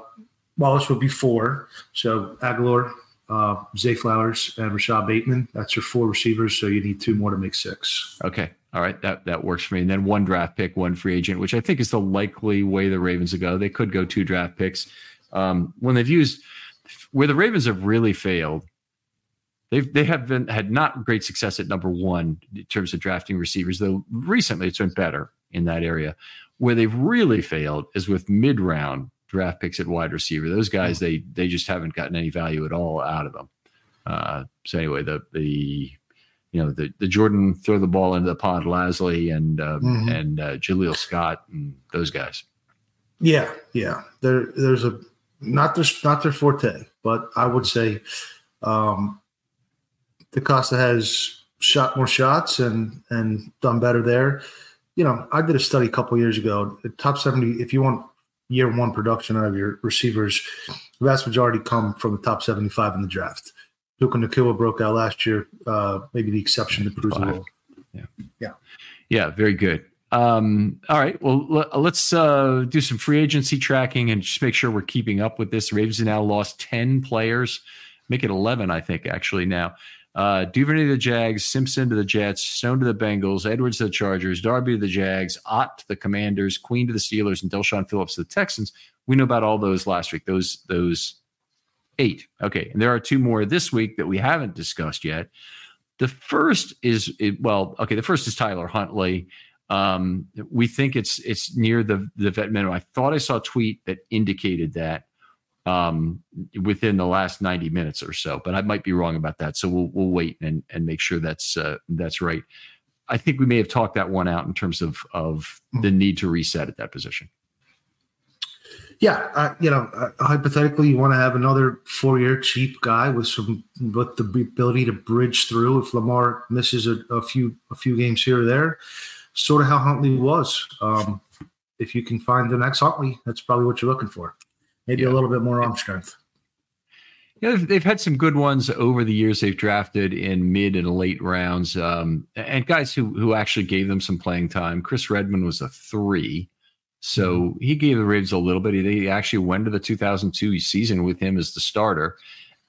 Wallace would be four. So Agholor, uh, Zay Flowers, and Rashod Bateman. That's your four receivers. So you need two more to make six. Okay. All right. That that works for me. And then one draft pick, one free agent, which I think is the likely way the Ravens will go. They could go two draft picks. Um, when they've used where the Ravens have really failed They've they have been had not great success at number one in terms of drafting receivers, though recently it's been better in that area. Where they've really failed is with mid round draft picks at wide receiver. Those guys they they just haven't gotten any value at all out of them. Uh, so anyway, the the you know the the Jordan throw the ball into the pond, Lasley and um, mm-hmm. and uh, Jaleel Scott and those guys. Yeah, yeah. There there's a not their not their forte, but I would say um, DeCosta has shot more shots and and done better there. You know, I did a study a couple years ago. Top seventy, if you want year one production out of your receivers, the vast majority come from the top seventy-five in the draft. Puka Nacua broke out last year. Uh, maybe the exception to Peruzzo. Yeah, yeah, yeah. Very good. Um, all right. Well, let's uh, do some free agency tracking and just make sure we're keeping up with this. Ravens now lost ten players, make it eleven, I think, actually now. Uh, Duvernay to the Jags, Simpson to the Jets, Stone to the Bengals, Edwards to the Chargers, Darby to the Jags, Ott to the Commanders, Queen to the Steelers, and Del'Shaun Phillips to the Texans. We know about all those last week. Those those eight. Okay, and there are two more this week that we haven't discussed yet. The first is well, okay. The first is Tyler Huntley. Um, we think it's it's near the the vet minimum. I thought I saw a tweet that indicated that. um, within the last 90 minutes or so. But I might be wrong about that. So we'll we'll wait and and make sure that's uh, that's right. I think we may have talked that one out in terms of of the mm-hmm. need to reset at that position. Yeah, uh, you know, uh, hypothetically, you want to have another four-year cheap guy with some with the ability to bridge through if Lamar misses a, a few a few games here or there. Sort of how Huntley was. Um, if you can find the next Huntley, that's probably what you're looking for maybe yeah. a little bit more arm strength. Yeah, they've had some good ones over the years. They've drafted in mid and late rounds, um, and guys who who actually gave them some playing time. Chris Redman was a three, so mm-hmm. he gave the Ravens a little bit. They actually went to the 2002 season with him as the starter,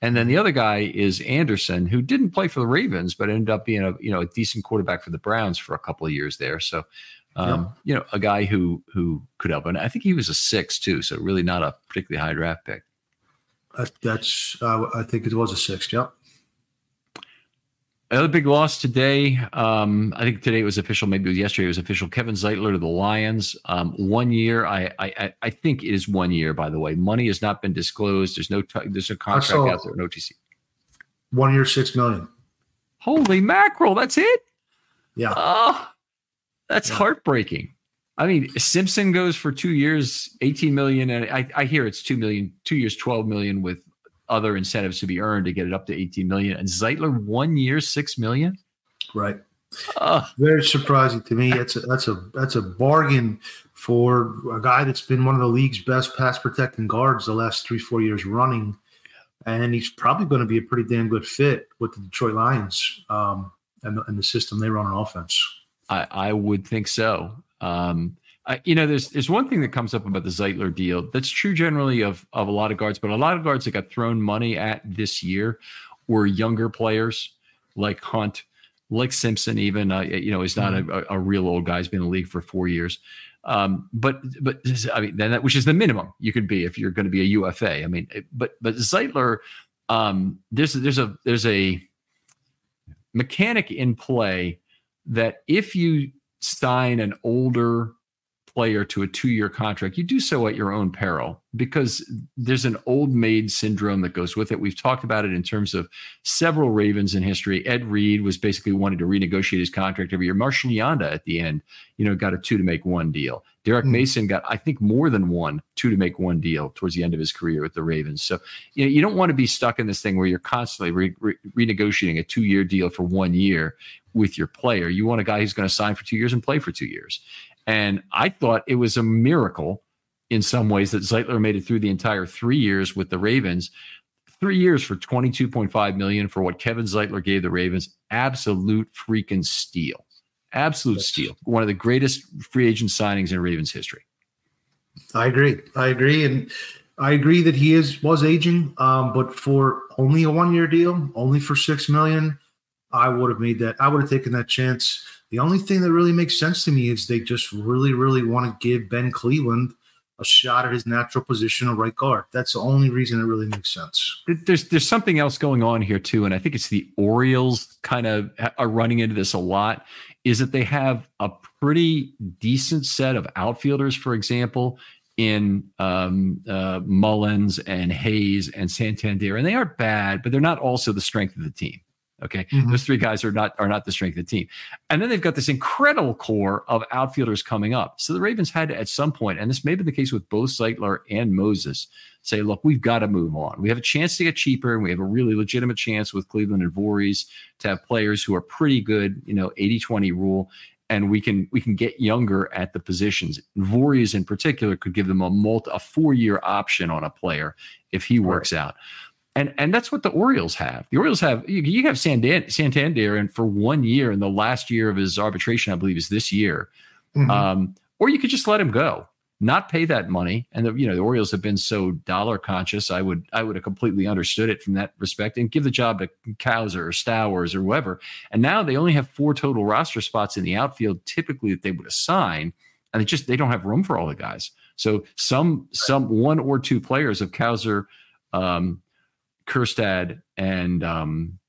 and then the other guy is Anderson, who didn't play for the Ravens, but ended up being a you know a decent quarterback for the Browns for a couple of years there. So um, yep. You know, a guy who who could help, and I think he was a six too, so really not a particularly high draft pick. Uh, that's uh, I think it was a six. Yep. Another big loss today. Um, I think today it was official. Maybe it was yesterday. It was official. Kevin Zeitler to the Lions. Um, one year. I, I I think it is one year. By the way, money has not been disclosed. There's no t- there's no contract out there. No TC. One year, six million. Holy mackerel! That's it. Yeah. Oh, that's yeah. heartbreaking. I mean, Simpson goes for two years, 18 million. And I, I hear it's two million, two years, 12 million with other incentives to be earned to get it up to 18 million. And Zeitler, one year, six million. Right. Uh, Very surprising to me. That's a, that's a that's a bargain for a guy that's been one of the league's best pass protecting guards the last three four years running, and he's probably going to be a pretty damn good fit with the Detroit Lions um, and, the, and the system they run on offense. I, I would think so. Um, I, you know, there's there's one thing that comes up about the Zeitler deal that's true generally of of a lot of guards, but a lot of guards that got thrown money at this year were younger players like Hunt, like Simpson. Even uh, you know, he's not mm-hmm. a, a, real old guy. He's been in the league for four years. Um, but but I mean, then that which is the minimum you could be if you're going to be a UFA. I mean, but but Zeitler, um, there's there's a there's a mechanic in play that if you sign an older player to a two year contract, you do so at your own peril because there's an old maid syndrome that goes with it. We've talked about it in terms of several Ravens in history. Ed Reed was basically wanting to renegotiate his contract every year. Marshall Yanda at the end, you know, got a two to make one deal. Derrick mm. Mason got, I think, more than one two to make one deal towards the end of his career with the Ravens. So, you know, you don't want to be stuck in this thing where you're constantly re- re- renegotiating a two year deal for one year with your player. You want a guy who's going to sign for two years and play for two years. And I thought it was a miracle in some ways that Zeitler made it through the entire three years with the Ravens. Three years for 22.5 million for what Kevin Zeitler gave the Ravens. Absolute freaking steal. Absolute steal. One of the greatest free agent signings in Ravens history. I agree. I agree. And I agree that he is was aging, um, but for only a one year deal, only for six million, I would have made that. I would have taken that chance. The only thing that really makes sense to me is they just really, really want to give Ben Cleveland a shot at his natural position of right guard. That's the only reason it really makes sense. There's there's something else going on here too, and I think it's the Orioles kind of are running into this a lot. Is that they have a pretty decent set of outfielders, for example, in um, uh, Mullins and Hays and Santander, and they aren't bad, but they're not also the strength of the team. Okay, mm-hmm. those three guys are not are not the strength of the team, and then they've got this incredible core of outfielders coming up. So the Ravens had to, at some point, and this may be the case with both Zeitler and Moses, say, look, we've got to move on. We have a chance to get cheaper, and we have a really legitimate chance with Cleveland and Vorhees to have players who are pretty good. You know, 80-20 rule, and we can we can get younger at the positions. Vorhees in particular could give them a multi a four year option on a player if he works right. out and and that's what the Orioles have. The Orioles have you, you have Santander, and for one year, in the last year of his arbitration, I believe is this year, mm-hmm. um, or you could just let him go, not pay that money. And the, you know the Orioles have been so dollar conscious. I would I would have completely understood it from that respect, and give the job to Cowser or Stowers or whoever. And now they only have four total roster spots in the outfield, typically that they would assign, and they just they don't have room for all the guys. So some some one or two players of Cowser. Um, Kjerstad and um,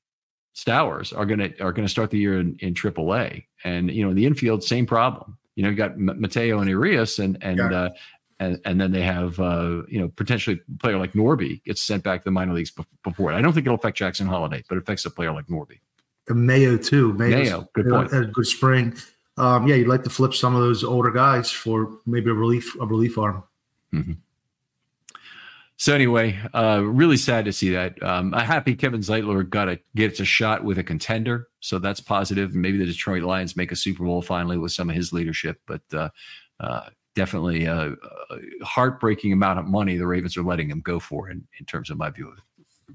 Stowers are gonna are gonna start the year in, in AAA, and you know in the infield, same problem. You know, you got Mateo and Urias, and and uh, and and then they have uh, you know potentially a player like Norby gets sent back to the minor leagues before it. I don't think it'll affect Jackson Holliday, but it affects a player like Norby. And Mayo too. Mayo's, Mayo, good point. Had a good spring. Um, yeah, you'd like to flip some of those older guys for maybe a relief a relief arm. Mm-hmm. So anyway, uh, really sad to see that. Um, I'm happy Kevin Zeitler got a gets a shot with a contender, so that's positive. Maybe the Detroit Lions make a Super Bowl finally with some of his leadership, but uh, uh, definitely a, a, heartbreaking amount of money the Ravens are letting him go for in, in terms of my view of it.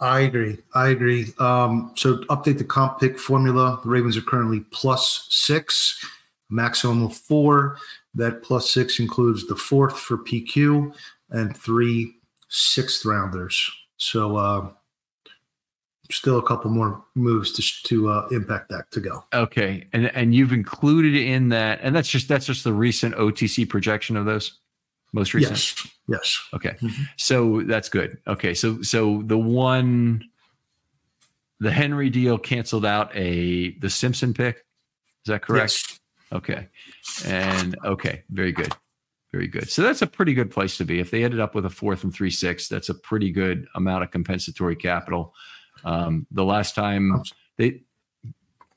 I agree. I agree. Um, so update the comp pick formula. The Ravens are currently plus six, maximum of four. That plus six includes the fourth for PQ and three sixth rounders. So uh, still a couple more moves to to uh, impact that to go. Okay, and and you've included in that, and that's just that's just the recent OTC projection of those most recent. Yes. Yes. Okay, mm-hmm. so that's good. Okay, so so the one, the Henry deal canceled out a the Simpson pick. Is that correct? Yes. Okay, and okay, very good. Very good. So that's a pretty good place to be. If they ended up with a fourth and three six, that's a pretty good amount of compensatory capital. Um, the last time they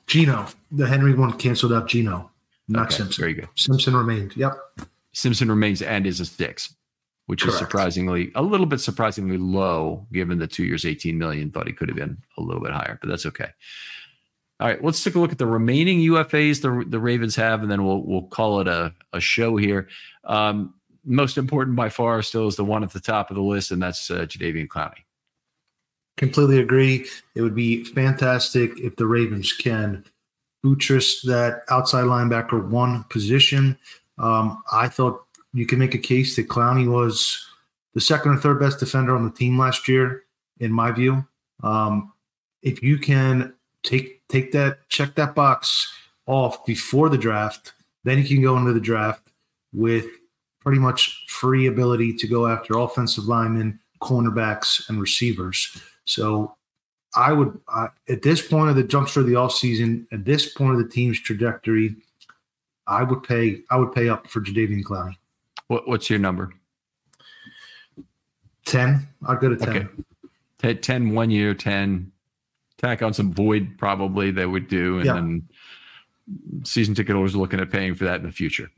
Geno, the Henry one canceled out Geno, not okay, Simpson. Very good. Simpson remained. Yep. Simpson remains and is a six, which Correct. is surprisingly a little bit surprisingly low given the two years, 18 million. Thought he could have been a little bit higher, but that's okay. All right, let's take a look at the remaining UFAs the, the Ravens have, and then we'll we'll call it a, a show here. Um, most important by far still is the one at the top of the list, and that's uh, Jadeveon Clowney. Completely agree. It would be fantastic if the Ravens can buttress that outside linebacker one position. Um, I thought you can make a case that Clowney was the second or third best defender on the team last year, in my view. Um, if you can take take that check that box off before the draft. Then you can go into the draft with pretty much free ability to go after offensive linemen, cornerbacks, and receivers. So I would, uh, at this point of the juncture of the offseason, at this point of the team's trajectory, I would pay. I would pay up for Jadeveon Clowney. What, what's your number? Ten. I'll go to ten. Okay. 10, one year, 10, tack on some void probably they would do, and yeah. then season ticket holders looking at paying for that in the future.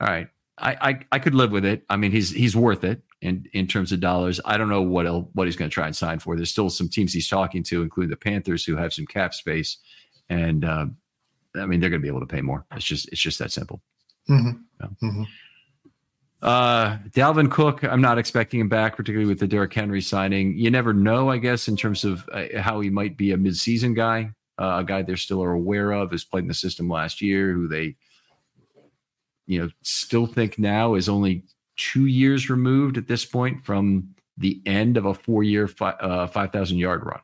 All right. I, I, I could live with it. I mean, he's he's worth it in, in terms of dollars. I don't know what he'll, what he's going to try and sign for. There's still some teams he's talking to, including the Panthers, who have some cap space, and uh, I mean they're going to be able to pay more. It's just it's just that simple. Mm-hmm. Yeah. Mm-hmm. Uh, Dalvin Cook, I'm not expecting him back, particularly with the Derrick Henry signing. You never know, I guess, in terms of uh, how he might be a midseason guy, uh, a guy they're still are aware of, who's played in the system last year, who they, you know, still think now is only two years removed at this point from the end of a four-year, fi- uh, 5,000 yard run.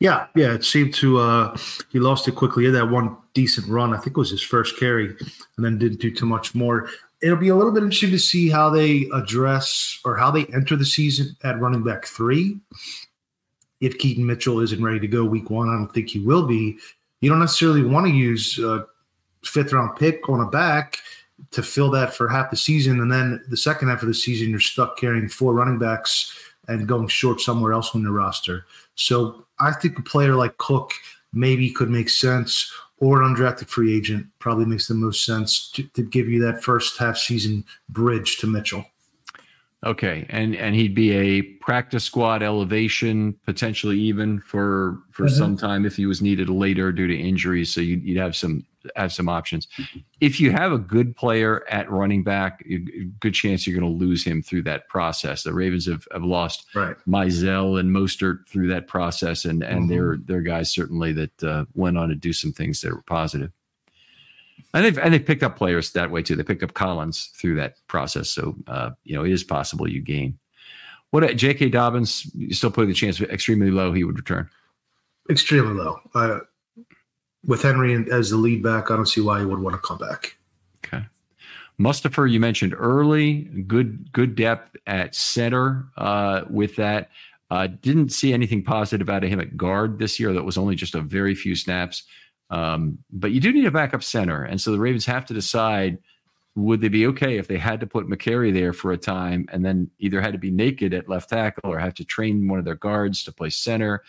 Yeah, yeah, it seemed to uh he lost it quickly. He had that one decent run. I think it was his first carry, and then didn't do too much more it'll be a little bit interesting to see how they address or how they enter the season at running back three. If Keaton Mitchell isn't ready to go week one, I don't think he will be. You don't necessarily want to use a fifth round pick on a back to fill that for half the season. And then the second half of the season, you're stuck carrying four running backs and going short somewhere else on the roster. So I think a player like Cook maybe could make sense or an undrafted free agent probably makes the most sense to, to give you that first half season bridge to Mitchell. Okay, and and he'd be a practice squad elevation, potentially even for for mm-hmm. some time if he was needed later due to injuries. So you'd, you'd have some have some options. If you have a good player at running back, good chance you're going to lose him through that process. The Ravens have, have lost right. Mizzell and Mostert through that process, and and mm-hmm. they're they're guys certainly that uh, went on to do some things that were positive. And they've and they picked up players that way too. They picked up Collins through that process, so uh, you know it is possible you gain. What J.K. Dobbins? You still put the chance extremely low he would return. Extremely low. Uh, with Henry as the lead back, I don't see why he would want to come back. Okay. Mustipher, you mentioned early, good good depth at center uh, with that. Uh, didn't see anything positive out of him at guard this year. That was only just a very few snaps. Um, but you do need a backup center, and so the Ravens have to decide would they be okay if they had to put Mekari there for a time and then either had to be naked at left tackle or have to train one of their guards to play center?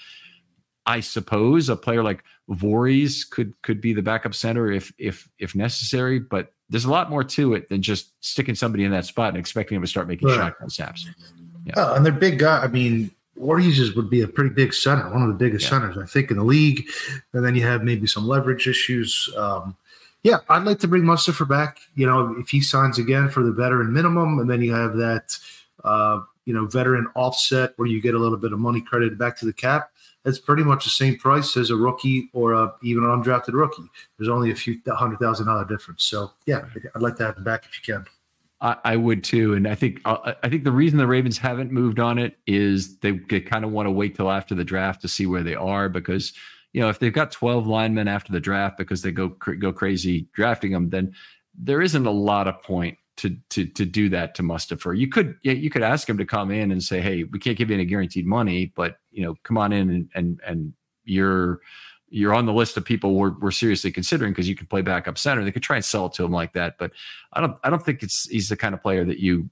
I suppose a player like Vorhees could could be the backup center if if if necessary, but there's a lot more to it than just sticking somebody in that spot and expecting them to start making right. shotgun snaps. Yeah. Oh, and they're big guy. I mean, Vorhees would be a pretty big center, one of the biggest yeah. centers, I think, in the league. And then you have maybe some leverage issues. Um, yeah, I'd like to bring Mustipher back. You know, if he signs again for the veteran minimum, and then you have that, uh, you know, veteran offset where you get a little bit of money credited back to the cap. That's pretty much the same price as a rookie or a, even an undrafted rookie. There's only a few hundred thousand dollar difference. So yeah, I'd like to have him back if you can. I, I would too, and I think uh, I think the reason the Ravens haven't moved on it is they, they kind of want to wait till after the draft to see where they are because you know if they've got 12 linemen after the draft because they go go crazy drafting them, then there isn't a lot of point to to to do that to Mustipher. You could you could ask him to come in and say, hey, we can't give you any guaranteed money, but you know, come on in and and and you're you're on the list of people we're, we're seriously considering because you can play backup center. They could try and sell it to him like that, but I don't I don't think it's he's the kind of player that you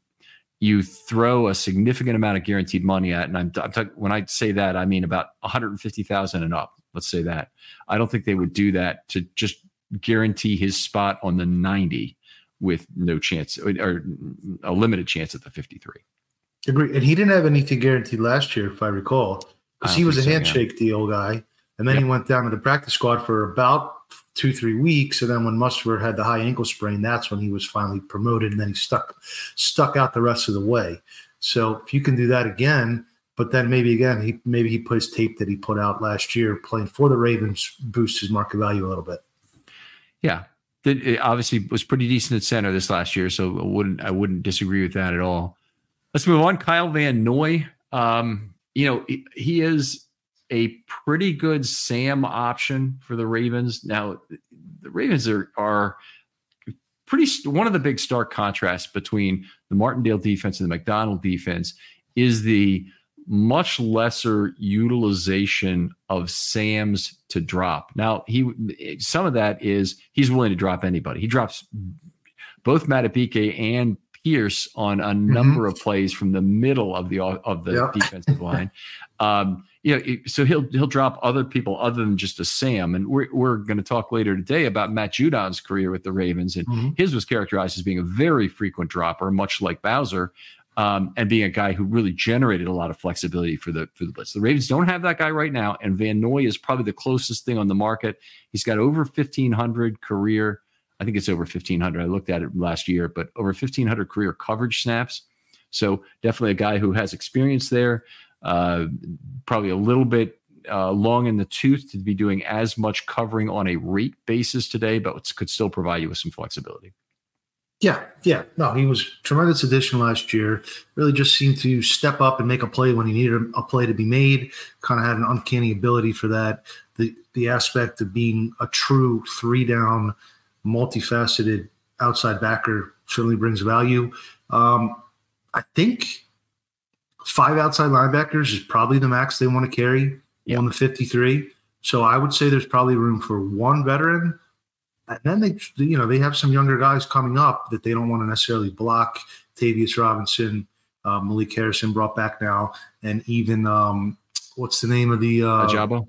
you throw a significant amount of guaranteed money at. And I'm, I'm when I say that I mean about 150,000 and up. Let's say that I don't think they would do that to just guarantee his spot on the 90 with no chance or a limited chance at the 53. Agree. And he didn't have anything guaranteed last year, if I recall, because he was a handshake so, yeah. deal guy. And then yep. he went down to the practice squad for about two, three weeks. And then when Mustipher had the high ankle sprain, that's when he was finally promoted. And then he stuck stuck out the rest of the way. So if you can do that again, but then maybe again, he maybe he put his tape that he put out last year playing for the Ravens boosts his market value a little bit. Yeah. It obviously was pretty decent at center this last year, so I wouldn't I wouldn't disagree with that at all. Let's move on. Kyle Van Noy. Um, you know, he, is a pretty good Sam option for the Ravens. Now, the Ravens are are pretty one of the big stark contrasts between the Martindale defense and the Macdonald defense is the much lesser utilization of Sam's to drop. Now, he some of that is he's willing to drop anybody. He drops both Madubuike and Pierce on a mm-hmm. number mm-hmm. of plays from the middle of the of the defensive line. Um, you know, so he'll he'll drop other people other than just a Sam. And we're we're going to talk later today about Matt Judon's career with the Ravens, and mm-hmm. his was characterized as being a very frequent dropper, much like Bowser, um, and being a guy who really generated a lot of flexibility for the for the blitz. The Ravens don't have that guy right now, and Van Noy is probably the closest thing on the market. He's got over fifteen hundred career. I think it's over fifteen hundred. I looked at it last year, but over fifteen hundred career coverage snaps. So definitely a guy who has experience there uh, probably a little bit uh, long in the tooth to be doing as much covering on a rate basis today, but could still provide you with some flexibility. Yeah, yeah. No, he was tremendous addition last year. Really just seemed to step up and make a play when he needed a play to be made. Kind of had an uncanny ability for that. The the aspect of being a true three down, multifaceted outside backer certainly brings value. Um, I think five outside linebackers is probably the max they want to carry yep. on the 53. So I would say there's probably room for one veteran. And then they, you know, they have some younger guys coming up that they don't want to necessarily block. Tavius Robinson, uh, Malik Harrison brought back now, and even um, what's the name of the uh, Ojabo?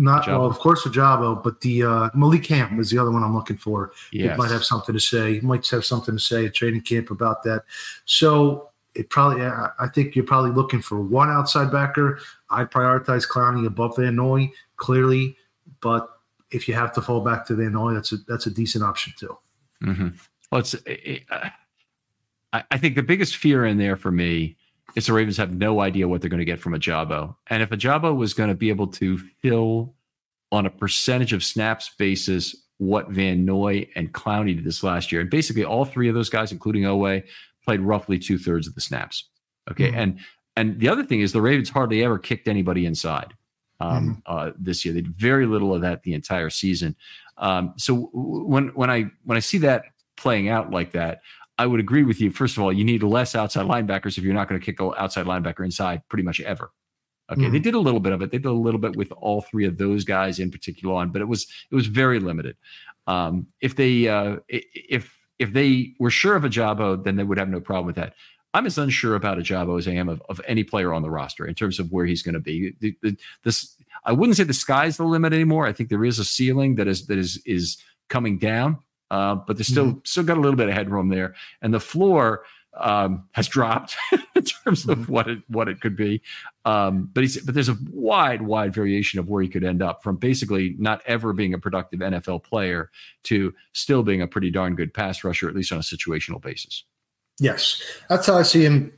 Not well, of course, Ojabo, but the uh, Malik Hamm is the other one I'm looking for. Yes. He might have something to say. He might have something to say at training camp about that. So it probably I think you're probably looking for one outside backer. I prioritize Clowney above Van Noy clearly, but if you have to fall back to Van Noy, that's a that's a decent option too. Mm-hmm. Well, it's it, uh, I think the biggest fear in there for me is the Ravens have no idea what they're going to get from Ojabo, and if Ojabo was going to be able to fill on a percentage of snaps basis what Van Noy and Clowney did this last year, and basically all three of those guys, including Oweh, played roughly two thirds of the snaps. Okay, mm-hmm. and and the other thing is the Ravens hardly ever kicked anybody inside um, mm-hmm. uh, this year. They did very little of that the entire season. Um, so when when I when I see that playing out like that, I would agree with you. First of all, you need less outside linebackers if you're not going to kick an outside linebacker inside pretty much ever. Okay, mm-hmm. they did a little bit of it. They did a little bit with all three of those guys in particular on, but it was it was very limited. Um, if they uh, if if they were sure of Ojabo, then they would have no problem with that. I'm as unsure about Ojabo as I am of, of any player on the roster in terms of where he's going to be. The, the, this I wouldn't say the sky's the limit anymore. I think there is a ceiling that is that is is coming down, uh, but there's still mm-hmm. still got a little bit of headroom there, and the floor um, has dropped in terms of mm-hmm. what it what it could be. Um, but he's but there's a wide wide variation of where he could end up from basically not ever being a productive NFL player to still being a pretty darn good pass rusher at least on a situational basis. Yes, that's how I see him.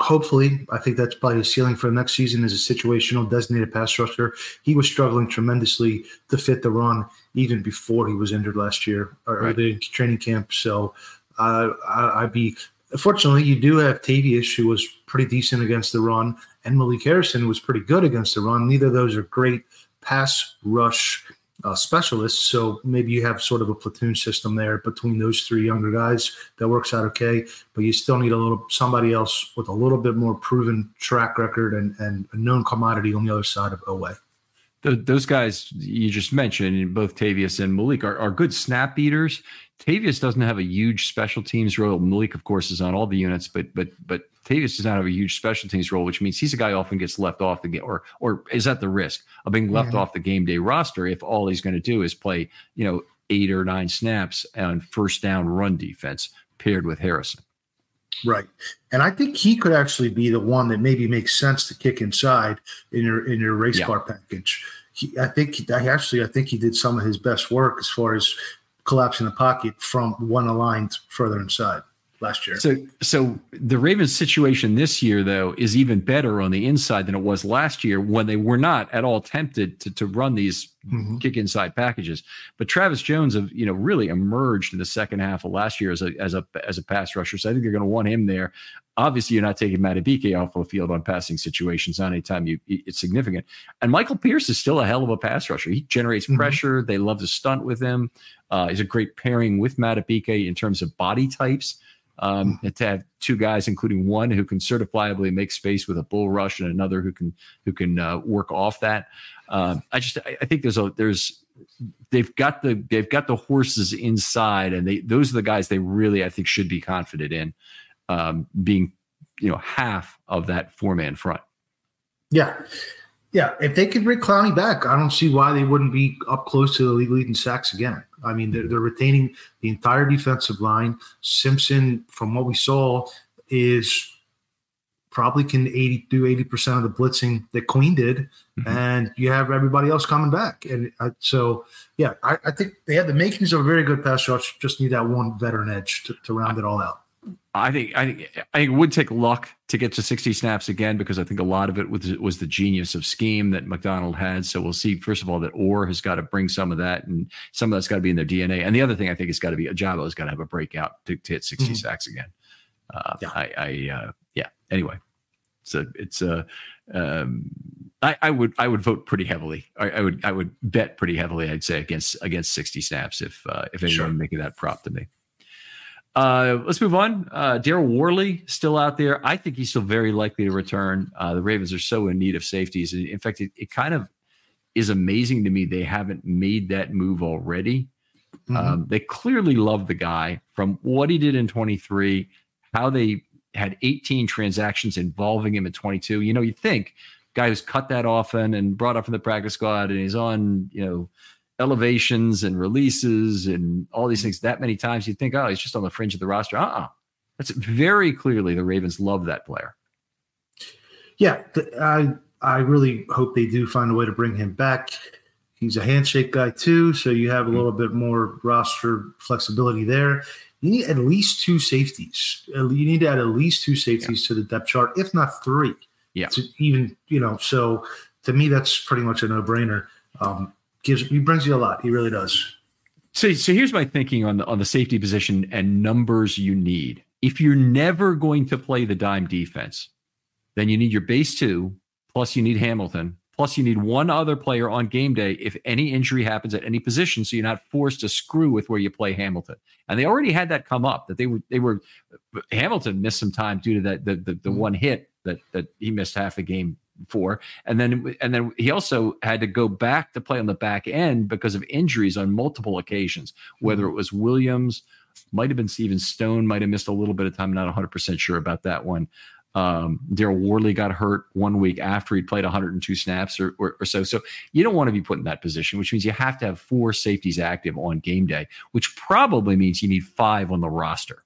Hopefully, I think that's probably his ceiling for the next season as a situational designated pass rusher. He was struggling tremendously to fit the run even before he was injured last year or, right. the training camp. So uh, I, would be. Fortunately, you do have Tavius, who was pretty decent against the run, and Malik Harrison was pretty good against the run. Neither of those are great pass rush uh, specialists. So maybe you have sort of a platoon system there between those three younger guys that works out okay. But you still need a little somebody else with a little bit more proven track record and, and a known commodity on the other side of Oweh. The, those guys you just mentioned, both Tavius and Malik, are, are good snap beaters. Tavius doesn't have a huge special teams role. Malik, of course, is on all the units, but but but Tavius does not have a huge special teams role, which means he's a guy who often gets left off the game or or is at the risk of being left mm-hmm. off the game day roster if all he's going to do is play, you know, eight or nine snaps on first down run defense paired with Harrison. Right. And I think he could actually be the one that maybe makes sense to kick inside in your in your race yeah. car package. He, I think he, actually I think he did some of his best work as far as collapsing the pocket from one aligned further inside last year. So, so the Ravens' situation this year, though, is even better on the inside than it was last year when they were not at all tempted to, to run these mm-hmm. kick inside packages. But Travis Jones, have you know, really emerged in the second half of last year as a as a as a pass rusher. So I think they're going to want him there. Obviously, you're not taking Madubuike off the field on passing situations on any time you it's significant. And Michael Pierce is still a hell of a pass rusher. He generates mm-hmm. pressure. They love to stunt with him. Uh, he's a great pairing with Madubuike in terms of body types um, and to have two guys, including one who can certifiably make space with a bull rush and another who can who can uh, work off that. Um, I just I, I, think there's a there's they've got the they've got the horses inside, and they those are the guys they really I think should be confident in um, being you know half of that four man front. Yeah. Yeah, if they could bring Clowney back, I don't see why they wouldn't be up close to the league leading sacks again. I mean, they're, they're retaining the entire defensive line. Simpson, from what we saw, is probably can 80 do 80% of the blitzing that Queen did. Mm-hmm. And you have everybody else coming back. And I, so, yeah, I, I, think they have the makings of a very good pass rush. Just need that one veteran edge to, to round it all out. I think I think I think it would take luck to get to 60 snaps again because I think a lot of it was was the genius of scheme that Macdonald had. So we'll see. First of all, that Orr has got to bring some of that, and some of that's got to be in their DNA. And the other thing I think it's got to be Ojabo has got to have a breakout to, to hit 60 mm-hmm. sacks again. Uh, yeah. I, I uh, yeah. Anyway, so it's a. Uh, um, I, I, would I would vote pretty heavily. I, I, would I would bet pretty heavily. I'd say against against 60 snaps if uh, if anyone sure. making that prop to me. Uh, let's move on. Uh, Daryl Worley still out there. I think he's still very likely to return. Uh, the Ravens are so in need of safeties. In fact, it, it, kind of is amazing to me they haven't made that move already. Mm-hmm. Um, they clearly love the guy from what he did in 23, how they had 18 transactions involving him in 22. You know, you think guy who's cut that often and brought up from the practice squad and he's on, you know, elevations and releases and all these things that many times, you think, oh, he's just on the fringe of the roster. Uh uh-uh. uh That's very clearly the Ravens love that player. Yeah. I, I really hope they do find a way to bring him back. He's a handshake guy too, so you have a little bit more roster flexibility there. You need at least two safeties. You need to add at least two safeties yeah. to the depth chart, if not three. Yeah. To even you know, so to me, that's pretty much a no brainer. Um, gives he brings you a lot. He really does. So, so here's my thinking on the on the safety position and numbers you need. If you're never going to play the dime defense, then you need your base two, plus you need Hamilton, plus you need one other player on game day if any injury happens at any position, so you're not forced to screw with where you play Hamilton. And they already had that come up that they were they were Hamilton missed some time due to that the the, the mm-hmm. one hit that that he missed half the game for. And then and then he also had to go back to play on the back end because of injuries on multiple occasions, whether mm-hmm. it was Williams Might have been Steven Stone, might have missed a little bit of time. Not 100% sure about that one. Um, Daryl Worley got hurt one week after he played 102 snaps or, or, or, so. So you don't want to be put in that position, which means you have to have four safeties active on game day, which probably means you need five on the roster.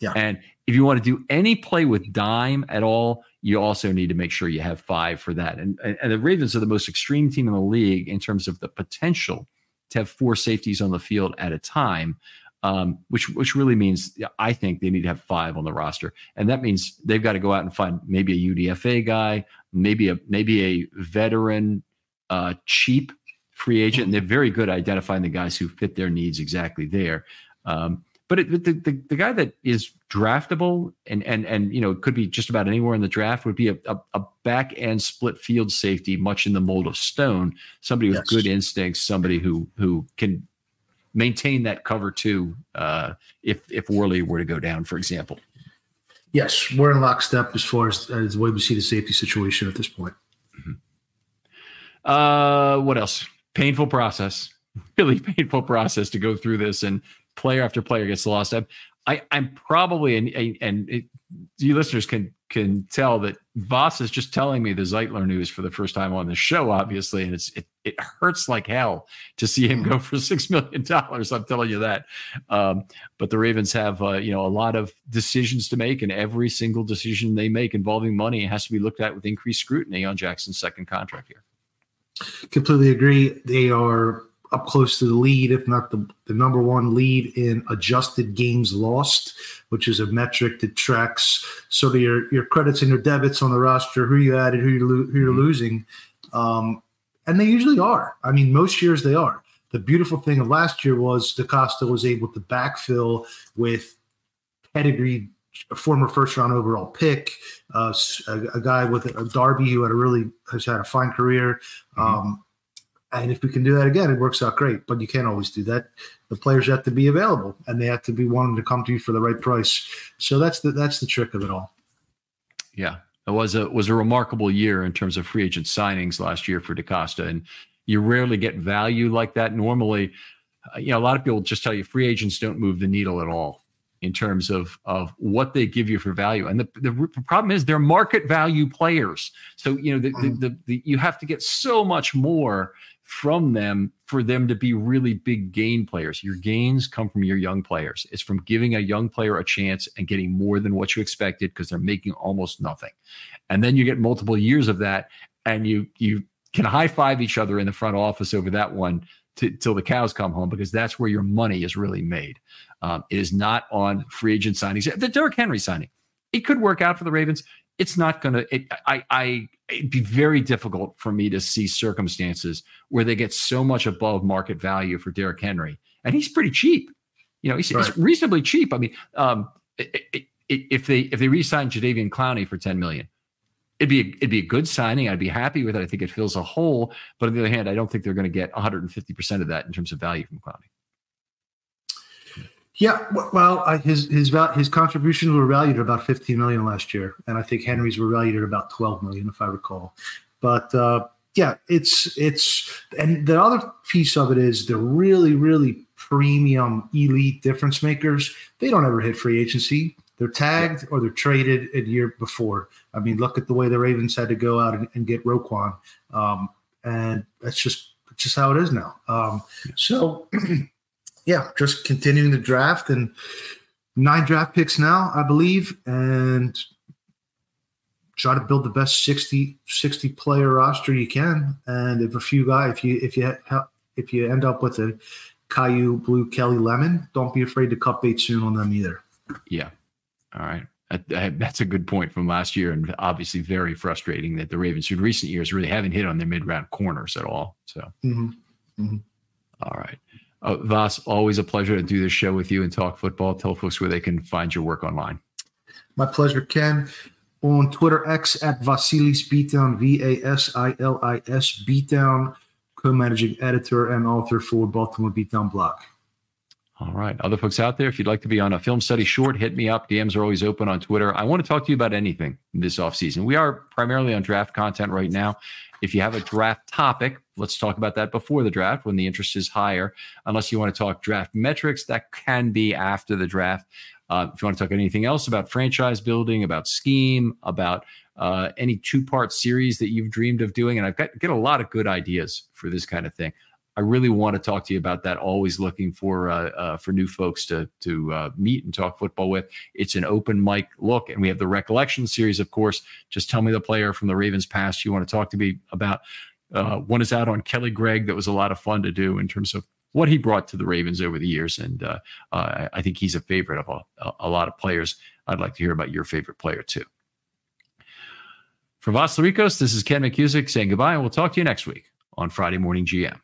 Yeah. And if you want to do any play with dime at all, you also need to make sure you have five for that. And, and, the Ravens are the most extreme team in the league in terms of the potential to have four safeties on the field at a time um, which which really means I think they need to have five on the roster, and that means they've got to go out and find maybe a UDFA guy, maybe a maybe a veteran, uh, cheap free agent. And they're very good at identifying the guys who fit their needs exactly there. Um, but it, the, the, the guy that is draftable and and and you know could be just about anywhere in the draft would be a, a, a back end split field safety, much in the mold of Stone. Somebody with yes. good instincts, somebody who who can maintain that cover too uh, if if Worley were to go down, for example. Yes, we're in lockstep as far as, as the way we see the safety situation at this point. Mm-hmm. Uh, what else? Painful process. Really painful process to go through this, and player after player gets lost. I'm, I, I'm probably and and it, you listeners can can tell that Vas is just telling me the Zeitler news for the first time on the show, obviously, and it's it, it hurts like hell to see him go for six million dollars. I'm telling you that. Um, but the Ravens have uh, you know a lot of decisions to make, and every single decision they make involving money has to be looked at with increased scrutiny on Jackson's second contract here. Completely agree. They are up close to the lead, if not the, the number one lead in adjusted games lost, which is a metric that tracks sort of your, your credits and your debits on the roster, who you added, who you're, who you're mm-hmm. losing. Um, and they usually are. I mean, most years they are. The beautiful thing of last year was DeCosta was able to backfill with pedigree, a former first round overall pick, uh, a, a, guy with a, a Darby who had a really has had a fine career. Mm-hmm. Um, and if we can do that again, it works out great. But you can't always do that. The players have to be available, and they have to be wanting to come to you for the right price. So that's the that's the trick of it all. Yeah, it was a was a remarkable year in terms of free agent signings last year for DeCosta, and you rarely get value like that. Normally, uh, you know, a lot of people just tell you free agents don't move the needle at all in terms of of what they give you for value. And the, the, the problem is they're market value players. So you know the, the, the, the, you have to get so much more from them for them to be really big gain players. Your gains come from your young players. It's from giving a young player a chance and getting more than what you expected because they're making almost nothing. And then you get multiple years of that and you you can high five each other in the front office over that one t- till the cows come home because that's where your money is really made. Um, it is not on free agent signings. The Derrick Henry signing, it could work out for the Ravens. It's not going to. I I it'd be very difficult for me to see circumstances where they get so much above market value for Derrick Henry, and he's pretty cheap. You know, he's, right. he's reasonably cheap. I mean, um, it, it, if they if they re-sign Jadeveon Clowney for ten million, it'd be a, it'd be a good signing. I'd be happy with it. I think it fills a hole. But on the other hand, I don't think they're going to get 150 percent of that in terms of value from Clowney. Yeah, well, his his his contributions were valued at about 15 million last year, and I think Henry's were valued at about 12 million, if I recall. But uh, yeah, it's it's and the other piece of it is the really really premium elite difference makers. They don't ever hit free agency. They're tagged or they're traded a year before. I mean, look at the way the Ravens had to go out and, and get Roquan, um, and that's just just how it is now. Um, so. yeah, just continuing the draft and nine draft picks now, I believe, and try to build the best 60, 60 player roster you can. And if a few guys, if you if you if you end up with a Kyu Blu Kelly Lemon, don't be afraid to cut bait soon on them either. Yeah. All right. That's a good point from last year, and obviously very frustrating that the Ravens in recent years really haven't hit on their mid round corners at all. So, mm-hmm. Mm-hmm. All right. Uh, Vas, always a pleasure to do this show with you and talk football. Tell folks where they can find your work online. My pleasure, Ken. On Twitter X at Vasilis Beatdown, V A S I L I S Beatdown, co managing editor and author for Baltimore Beatdown blog. All right. Other folks out there, if you'd like to be on a film study short, hit me up. DMs are always open on Twitter. I want to talk to you about anything this offseason. We are primarily on draft content right now. If you have a draft topic, let's talk about that before the draft when the interest is higher. Unless you want to talk draft metrics, that can be after the draft. Uh, if you want to talk anything else about franchise building, about scheme, about uh, any two part series that you've dreamed of doing, and I've got get a lot of good ideas for this kind of thing. I really want to talk to you about that. Always looking for uh, uh, for new folks to to uh, meet and talk football with. It's an open mic look, and we have the recollection series, of course. Just tell me the player from the Ravens past you want to talk to me about. Uh, one is out on Kelly Gregg that was a lot of fun to do in terms of what he brought to the Ravens over the years, and uh, uh, I think he's a favorite of a, a lot of players. I'd like to hear about your favorite player too. From Ricos, this is Ken McKusick saying goodbye, and we'll talk to you next week on Friday Morning GM.